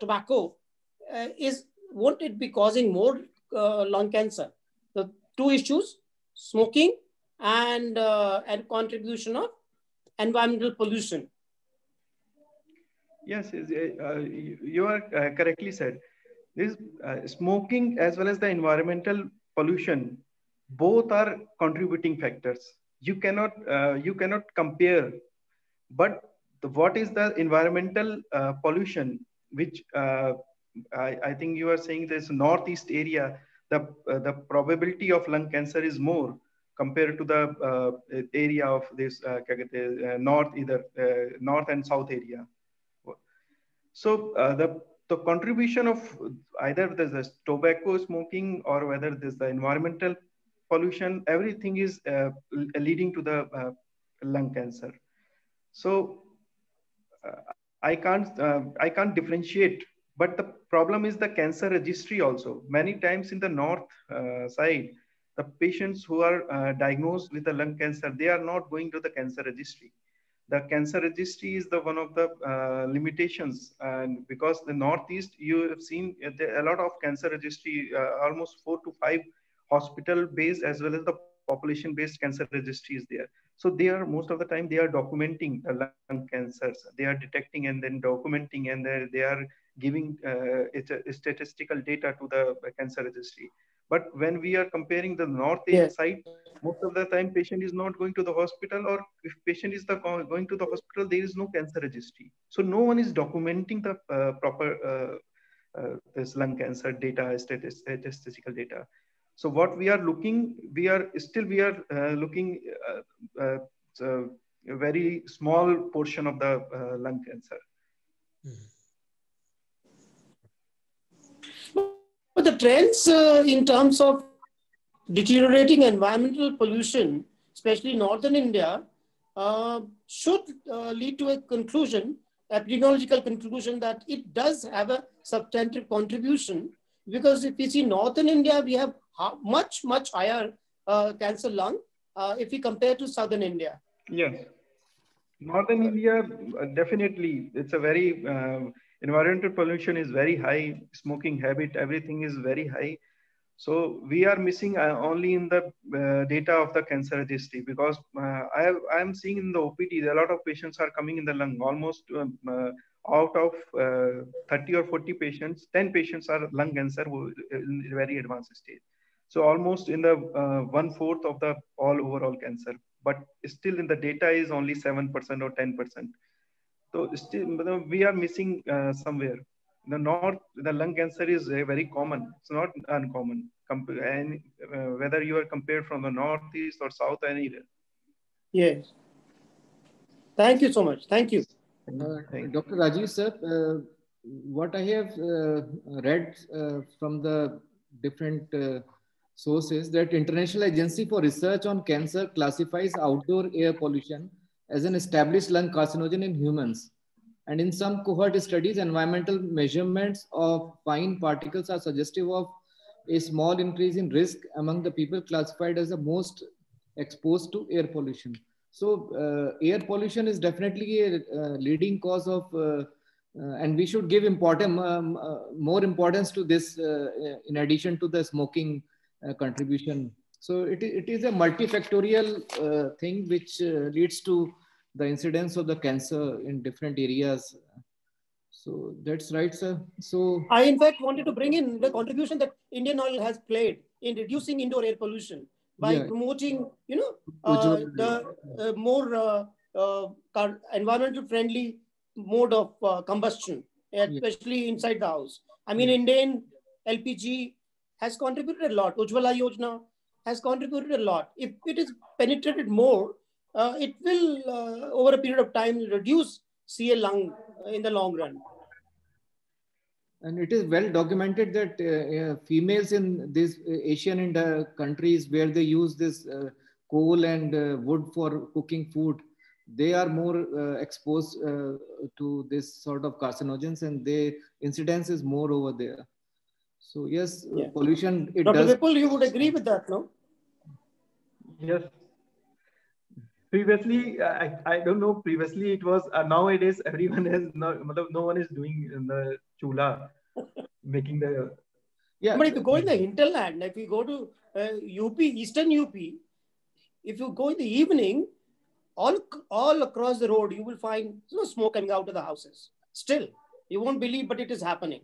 Speaker 4: tobacco, is won't it be causing more lung cancer? The two issues: smoking and and contribution of environmental pollution.
Speaker 3: Yes, uh, you are uh, correctly said. This uh, smoking as well as the environmental pollution, both are contributing factors. You cannot you cannot compare, but the, what is the environmental pollution which I, I, think you are saying this northeast area, the, uh, the probability of lung cancer is more compared to the uh, area of this uh, uh north, either uh, north and south area. So uh, the the contribution of either the tobacco smoking or whether there's the environmental pollution, everything is leading to the lung cancer. So I can't I can't differentiate but the problem is the cancer registry also many times in the north uh, side the patients who are uh, diagnosed with the lung cancer, they are not going to the cancer registry. The cancer registry is the one of the uh, limitations, and because the Northeast, you have seen a lot of cancer registry, uh, almost four to five hospital-based as well as the population-based cancer registry is there. So they are most of the time they are documenting the lung cancers. They are detecting and then documenting, and they are giving uh, statistical data to the cancer registry. But when we are comparing the north yes. side, most of the time patient is not going to the hospital or if patient is the, going to the hospital, there is no cancer registry. So no one is documenting the uh, proper uh, uh, this lung cancer data, statistical data. So what we are looking, we are still we are uh, looking uh, uh, a very small portion of the lung cancer. Mm -hmm.
Speaker 4: But the trends uh, in terms of deteriorating environmental pollution, especially northern India, uh, should uh, lead to a conclusion epidemiological conclusion that it does have a substantive contribution because if we see northern India, we have much, much higher uh, cancer lung uh, if we compare to southern India.
Speaker 3: Yes. Northern India, uh, definitely, it's a very, environmental pollution is very high, smoking habit, everything is very high. So we are missing uh, only in the uh, data of the cancer registry because uh, I am seeing in the OPD, a lot of patients are coming in the lung. Almost um, uh, out of uh, 30 or 40 patients, 10 patients are lung cancer in very advanced stage. So almost in the uh, one fourth of the all overall cancer, but still in the data is only 7% or 10%. So still we are missing somewhere the north, the lung cancer is very common. It's not uncommon. And uh, whether you are compared from the northeast or south, anywhere.
Speaker 4: Yes. Thank you so much. Thank you.
Speaker 1: Uh, Dr. Rajeev sir, uh, what I have uh, read uh, from the different uh, sources that International Agency for Research on Cancer classifies outdoor air pollution as an established lung carcinogen in humans and in some cohort studies, environmental measurements of fine particles are suggestive of a small increase in risk among the people classified as the most exposed to air pollution. So uh, air pollution is definitely a uh, leading cause of, uh, uh and we should give important, um, uh, more importance to this uh, in addition to the smoking contribution. So it, it is a multifactorial thing which leads to the incidence of the cancer in different areas. So that's right, sir. So
Speaker 4: I, in fact, wanted to bring in the contribution that Indian Oil has played in reducing indoor air pollution by yeah. promoting, you know, uh, the uh, more uh, uh environmental friendly mode of uh, combustion, especially yeah. inside the house. I mean, yeah. Indane LPG has contributed a lot. Ujjwala Yojana has contributed a lot. If it is penetrated more, uh, it will, uh, over a period of time, reduce CA lung in the long run.
Speaker 1: And it is well documented that uh, females in these Asian countries where they use this coal and wood for cooking food, they are more uh, exposed uh, to this sort of carcinogens and the incidence is more over there. So yes, yeah. pollution,
Speaker 4: it Dr. does. Vipul, you would agree with that, no?
Speaker 3: Yes, previously I, I don't know previously it was uh, nowadays everyone is no, no one is doing the chula making the
Speaker 4: yeah. But if you go in the hinterland if you go to uh, up eastern up if you go in the evening all all across the road you will find no smoke coming out of the houses. Still you won't believe but it is happening.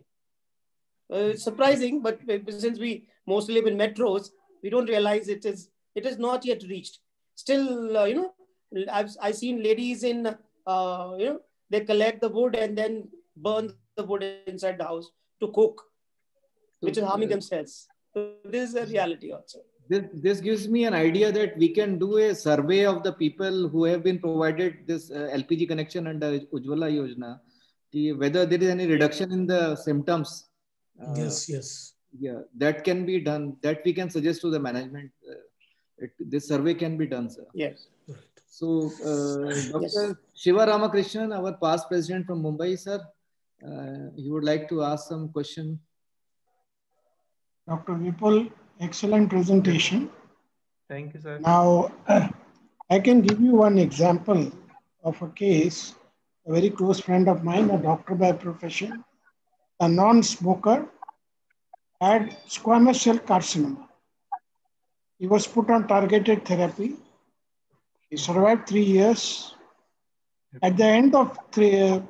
Speaker 4: Uh, it's surprising but since we mostly live in metros we don't realize it is it is not yet reached still, uh, you know, I've, I've seen ladies in, uh, you know, they collect the wood and then burn the wood inside the house to cook, which is harming themselves. So this is a reality also.
Speaker 1: This, this gives me an idea that we can do a survey of the people who have been provided this uh, LPG connection under Ujjwala Yojana, whether there is any reduction in the symptoms.
Speaker 2: Uh, yes, yes.
Speaker 1: Yeah, that can be done. That we can suggest to the management. It, this survey can be done, sir.
Speaker 4: Yes.
Speaker 1: So, uh, Dr. Yes. Shiva Ramakrishnan, our past president from Mumbai, sir, uh, you would like to ask some question.
Speaker 5: Dr. Vipul, excellent presentation.
Speaker 3: Thank you, sir.
Speaker 5: Now, uh, I can give you one example of a case. A very close friend of mine, a doctor by profession, a non-smoker, had squamous cell carcinoma. He was put on targeted therapy. He survived three years. At the end of three, uh,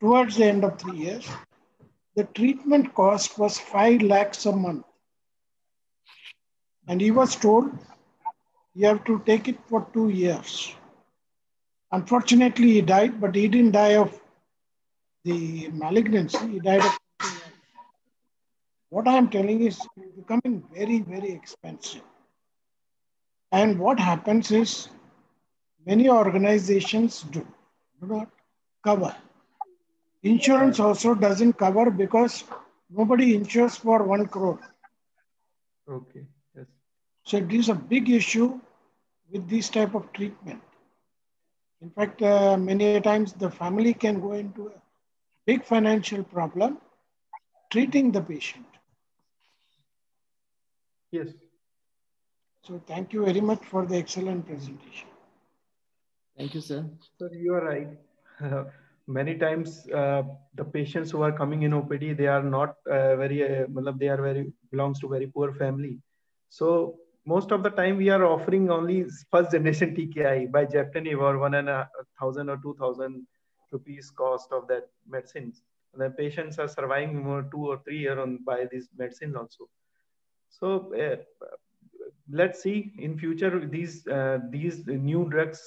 Speaker 5: towards the end of three years, the treatment cost was five lakhs a month. And he was told, you have to take it for two years. Unfortunately, he died, but he didn't die of the malignancy. He died of what I'm telling is becoming very, very expensive. And what happens is many organizations do, do not cover. Insurance also doesn't cover because nobody insures for one crore.
Speaker 3: Okay. Yes.
Speaker 5: So it is a big issue with this type of treatment. In fact, uh, many times the family can go into a big financial problem treating the patient.
Speaker 3: Yes.
Speaker 5: So thank you very much for the excellent presentation.
Speaker 1: Thank you, sir.
Speaker 3: Sir, you are right. Many times uh, the patients who are coming in OPD, they are not uh, very, uh, they are very, belongs to very poor family. So most of the time we are offering only first generation TKI by gefitinib or one and a thousand or two thousand rupees cost of that medicines. And the patients are surviving more two or three years on by these medicines also. So uh, let's see in future these uh, these new drugs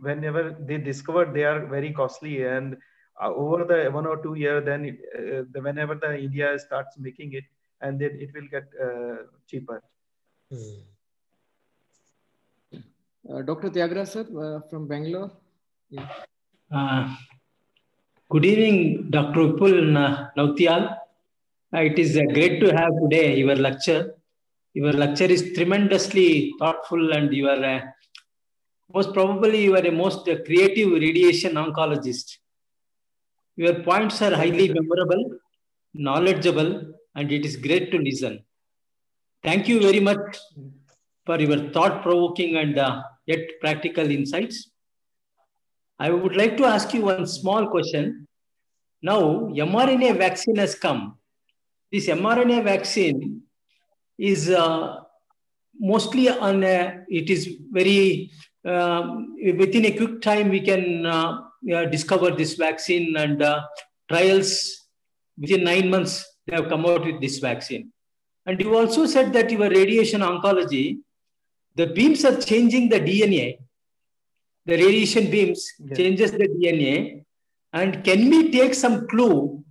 Speaker 3: whenever they discover they are very costly and uh, over the one or two year then uh, the, whenever the india starts making it and then it will get uh, cheaper mm.
Speaker 1: dr Tyagara sir uh, from bangalore
Speaker 6: yeah. Uh, good evening dr Vipul Nautiyal. it is great to have today your lecture your lecture is tremendously thoughtful and you are uh, most probably you are a most creative radiation oncologist. Your points are highly memorable, knowledgeable, and it is great to listen. Thank you very much for your thought-provoking and uh, yet practical insights. I would like to ask you one small question. Now, mRNA vaccine has come. This mRNA vaccine is uh, mostly on a, it is very um, within a quick time we can uh, discover this vaccine and uh, trials within nine months they have come out with this vaccine. And you also said that your radiation oncology the beams are changing the dna the radiation beams yeah. changes the dna and can we take some clue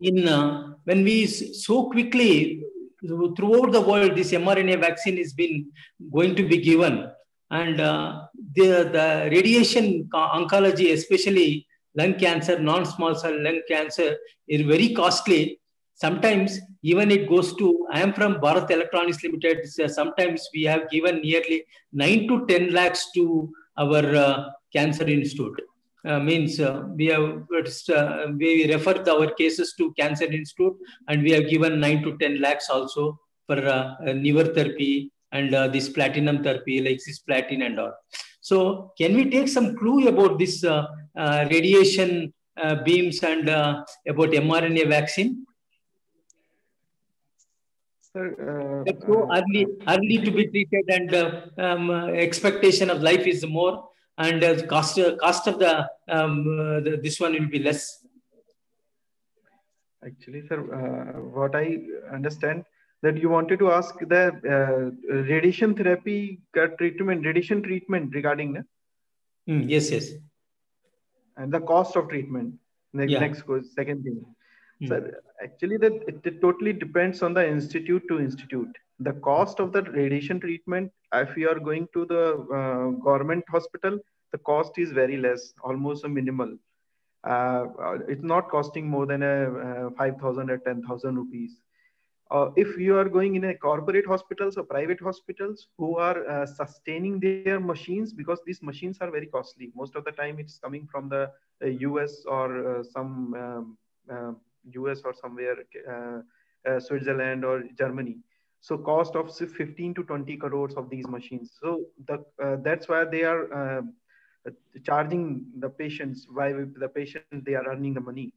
Speaker 6: in uh, when we so quickly throughout the world, this mRNA vaccine is been going to be given. And uh, the, the radiation oncology, especially lung cancer, non-small cell lung cancer, is very costly. Sometimes even it goes to, I am from Bharat Electronics Limited. So sometimes we have given nearly 9 to 10 lakhs to our uh, cancer institute uh, means uh, we have uh, we refer our cases to cancer institute and we have given 9 to 10 lakhs also for uh, newer therapy and uh, this platinum therapy like cisplatin and all. So can we take some clue about this uh, radiation beams and about mrna vaccine?
Speaker 3: Sir,
Speaker 6: so early, early to be treated and um, expectation of life is more and uh, cost uh, cost of the, um, uh, the, this one will be less.
Speaker 3: Actually, sir, uh, what I understand that you wanted to ask the uh, radiation therapy treatment, radiation treatment regarding that.
Speaker 6: Mm, yes, yes.
Speaker 3: And the cost of treatment. Next, yeah. next second thing. Mm. Sir, actually, that it, it totally depends on the institute to institute the cost of the radiation treatment if you are going to the uh, government hospital the cost is very less almost a minimal. Uh, uh it's not costing more than a uh, 5000 or 10000 rupees. Uh, if you are going in a corporate hospitals or private hospitals who are uh, sustaining their machines because these machines are very costly. Most of the time it's coming from the us or some um, us or somewhere switzerland or germany so cost of 15 to 20 crores of these machines. So the uh, that's why they are uh, charging the patients why the patient they are earning the money.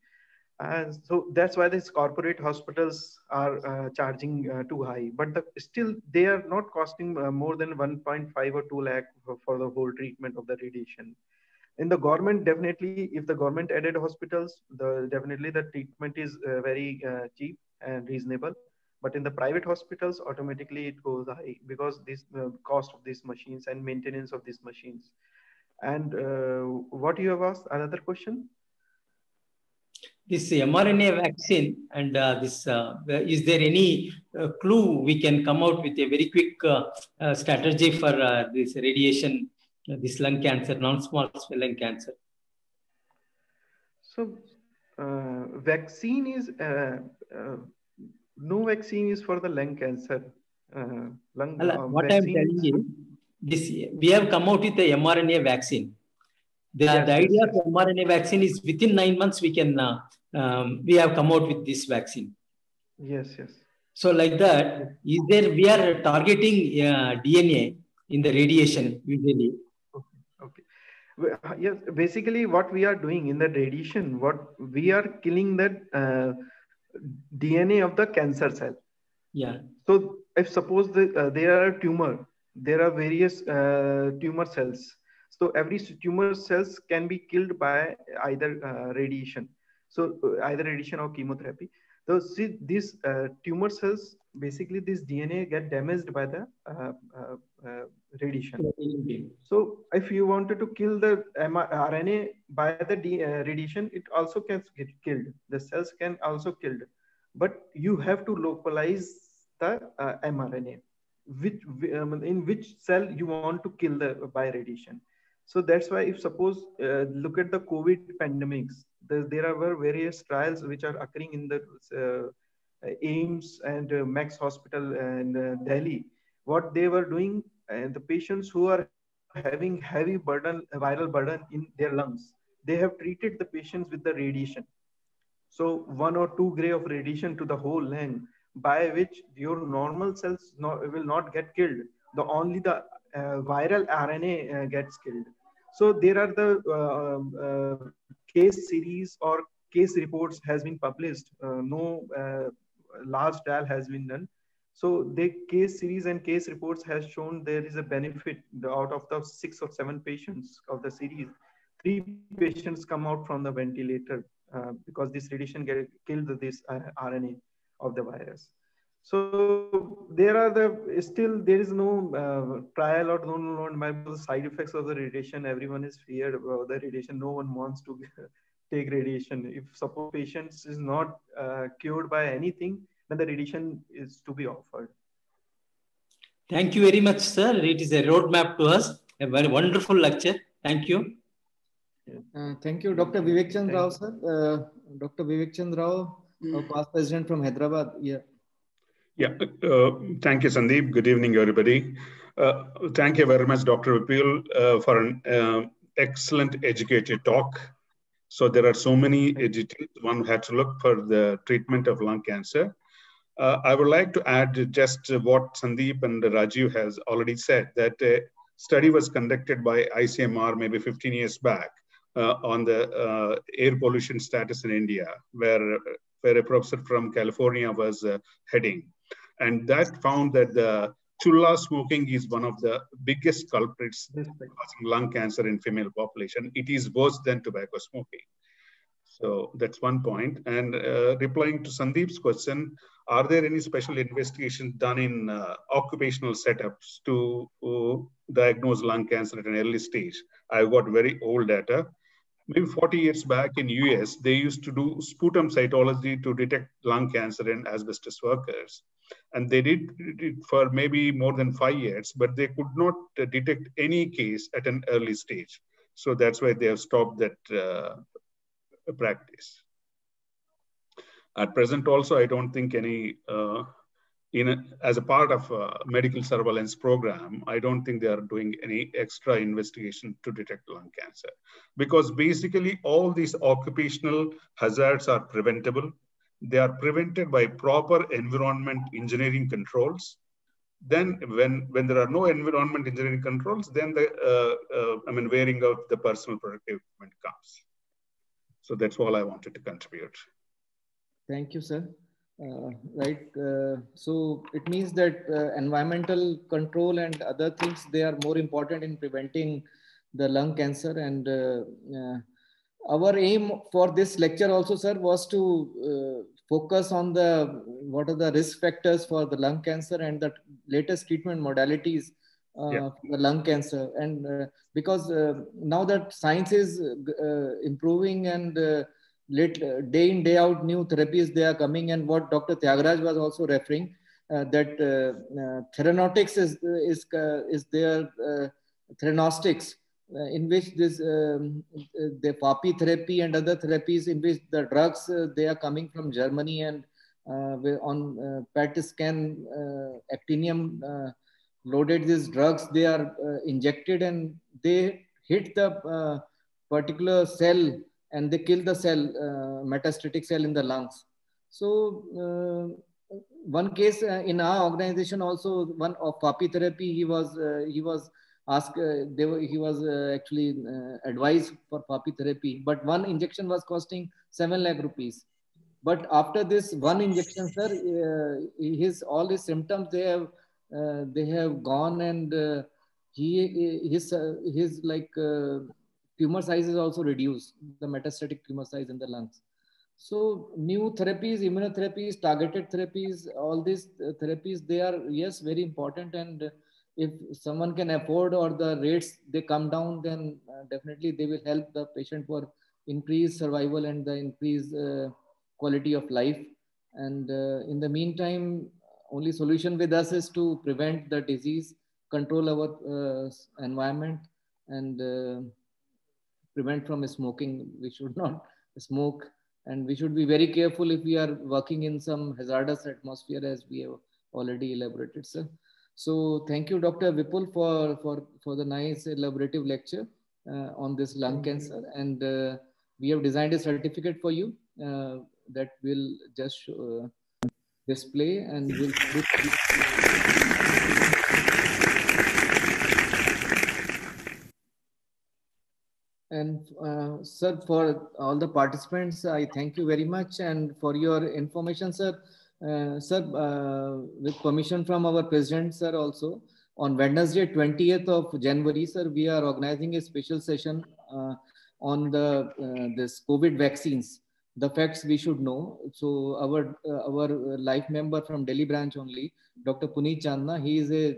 Speaker 3: And so that's why these corporate hospitals are uh, charging uh, too high. But the, still they are not costing uh, more than 1.5 or 2 lakh for, for, the whole treatment of the radiation. In the government definitely if the government added hospitals the definitely the treatment is uh, very cheap and reasonable but in the private hospitals automatically it goes high because this uh, cost of these machines and maintenance of these machines. And uh, what you have asked another question?
Speaker 6: This mrna vaccine and uh, this uh, is there any uh, clue we can come out with a very quick uh, strategy for this radiation this lung cancer non-small cell lung cancer?
Speaker 3: So vaccine is no vaccine is for the lung cancer. Uh,
Speaker 6: lung, what vaccines. I'm telling you, this we have come out with the mRNA vaccine. The, yes, the idea yes. of mRNA vaccine is within nine months we can uh, um, we have come out with this vaccine.
Speaker 3: Yes, yes.
Speaker 6: So like that, is there we are targeting uh, DNA in the radiation usually.
Speaker 3: Okay. okay. Uh, yes, basically what we are doing in the radiation, what we are killing that uh, DNA of the cancer cell.
Speaker 6: Yeah.
Speaker 3: So if suppose the, uh, there are tumor, there are various uh, tumor cells. So every tumor cells can be killed by either uh, radiation. So uh, either radiation or chemotherapy. So see these uh, tumor cells, basically this DNA get damaged by the uh, radiation. So if you wanted to kill the RNA by the radiation, it also can get killed. The cells can also killed, but you have to localize the uh, mRNA, which um, in which cell you want to kill the by radiation. So that's why if suppose uh, look at the COVID pandemics, the, there are various trials which are occurring in the uh, AIIMS and uh, Max Hospital and uh, Delhi. What they were doing, and the patients who are having heavy burden, viral burden in their lungs, they have treated the patients with the radiation. So one or two gray of radiation to the whole lung by which your normal cells will not get killed. The only the uh, viral RNA uh, gets killed. So there are the uh, um, uh case series or case reports has been published. Uh, no uh, large trial has been done. So the case series and case reports has shown there is a benefit out of the six or seven patients of the series. Three patients come out from the ventilator because this radiation get, killed this RNA of the virus. So there are the still there is no uh, trial or no no side effects of the radiation. Everyone is feared about the radiation. No one wants to take radiation. If suppose patients is not uh, cured by anything, then the radiation is to be offered.
Speaker 6: Thank you very much, sir. It is a roadmap to us. A very wonderful lecture. Thank you.
Speaker 1: Uh, thank you, Dr. Vivek Chand Rao, sir. Uh, Dr. Vivek Chand Rao mm. past president from Hyderabad. Yeah.
Speaker 7: Yeah. Uh, thank you, Sandeep. Good evening, everybody. Uh, thank you very much, Dr. Vipul, uh, for an uh, excellent educated talk. So there are so many details one had to look for the treatment of lung cancer. Uh, I would like to add just what Sandeep and Rajiv has already said, that a study was conducted by ICMR maybe 15 years back uh, on the air pollution status in India, where where a professor from California was uh, heading. And that found that the chulla smoking is one of the biggest culprits causing lung cancer in female population. It is worse than tobacco smoking. So that's one point. And uh, replying to Sandeep's question, are there any special investigations done in uh, occupational setups to uh, diagnose lung cancer at an early stage? I've got very old data maybe 40 years back in US, they used to do sputum cytology to detect lung cancer in asbestos workers. And they did it for maybe more than five years, but they could not detect any case at an early stage. So that's why they have stopped that uh, practice. At present also, I don't think any uh, in a, as a part of a medical surveillance program, I don't think they are doing any extra investigation to detect lung cancer because basically all these occupational hazards are preventable. They are prevented by proper environment engineering controls. Then when, when there are no environment engineering controls, then the, uh, uh, I mean, wearing out the personal protective equipment comes. So that's all I wanted to contribute.
Speaker 1: Thank you, sir. Uh, right uh, so it means that uh, environmental control and other things they are more important in preventing the lung cancer and uh, uh, our aim for this lecture also sir was to uh, focus on the what are the risk factors for the lung cancer and the latest treatment modalities yeah. the lung cancer and because now that science is improving and late, uh, day in day out new therapies they are coming and what dr Tyagaraj was also referring uh, that uh, uh theranostics is is uh, is their uh, theranostics in which this um, the PAPI therapy and other therapies in which the drugs they are coming from Germany and on PET scan actinium loaded these drugs they are injected and they hit the particular cell and they kill the cell, uh, metastatic cell in the lungs. So uh, one case uh, in our organization also, one of PAPI therapy, he was, uh, he was asked, uh, they were, he was actually advised for PAPI therapy, but one injection was costing 7 lakh rupees. But after this one injection, sir, his, all his symptoms, they have, they have gone and he, his, his like, tumor size is also reduced, the metastatic tumor size in the lungs. So new therapies, immunotherapies, targeted therapies, all these uh, therapies, they are, yes, very important. And if someone can afford or the rates, they come down, then uh, definitely they will help the patient for increased survival and the increased uh, quality of life. And uh, in the meantime, only solution with us is to prevent the disease, control our uh, environment, and uh, prevent from smoking. We should not smoke and we should be very careful if we are working in some hazardous atmosphere as we have already elaborated, sir. So thank you, Dr. Vipul, for, for, for the nice elaborative lecture uh, on this lung cancer. And uh, we have designed a certificate for you uh, that will just show, uh, display and will And uh, sir, for all the participants, I thank you very much. And for your information, sir, uh, sir, uh, with permission from our president, sir, also on Wednesday, 20th of January, sir, we are organizing a special session uh, on the uh, this COVID vaccines, the facts we should know. So our uh, our life member from Delhi branch only, Dr. Puneet Chandna, he is a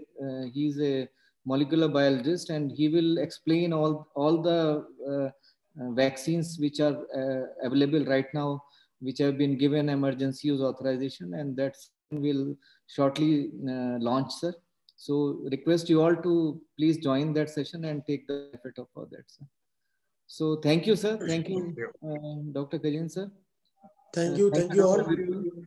Speaker 1: he is a molecular biologist, and he will explain all, all the uh, uh, vaccines which are uh, available right now, which have been given emergency use authorization, and that will shortly launch, sir. So request you all to please join that session and take the effort of for that, sir. So thank you, sir. Thank you, uh, Dr. Kajan, sir.
Speaker 2: Thank you. Thank, thank you all.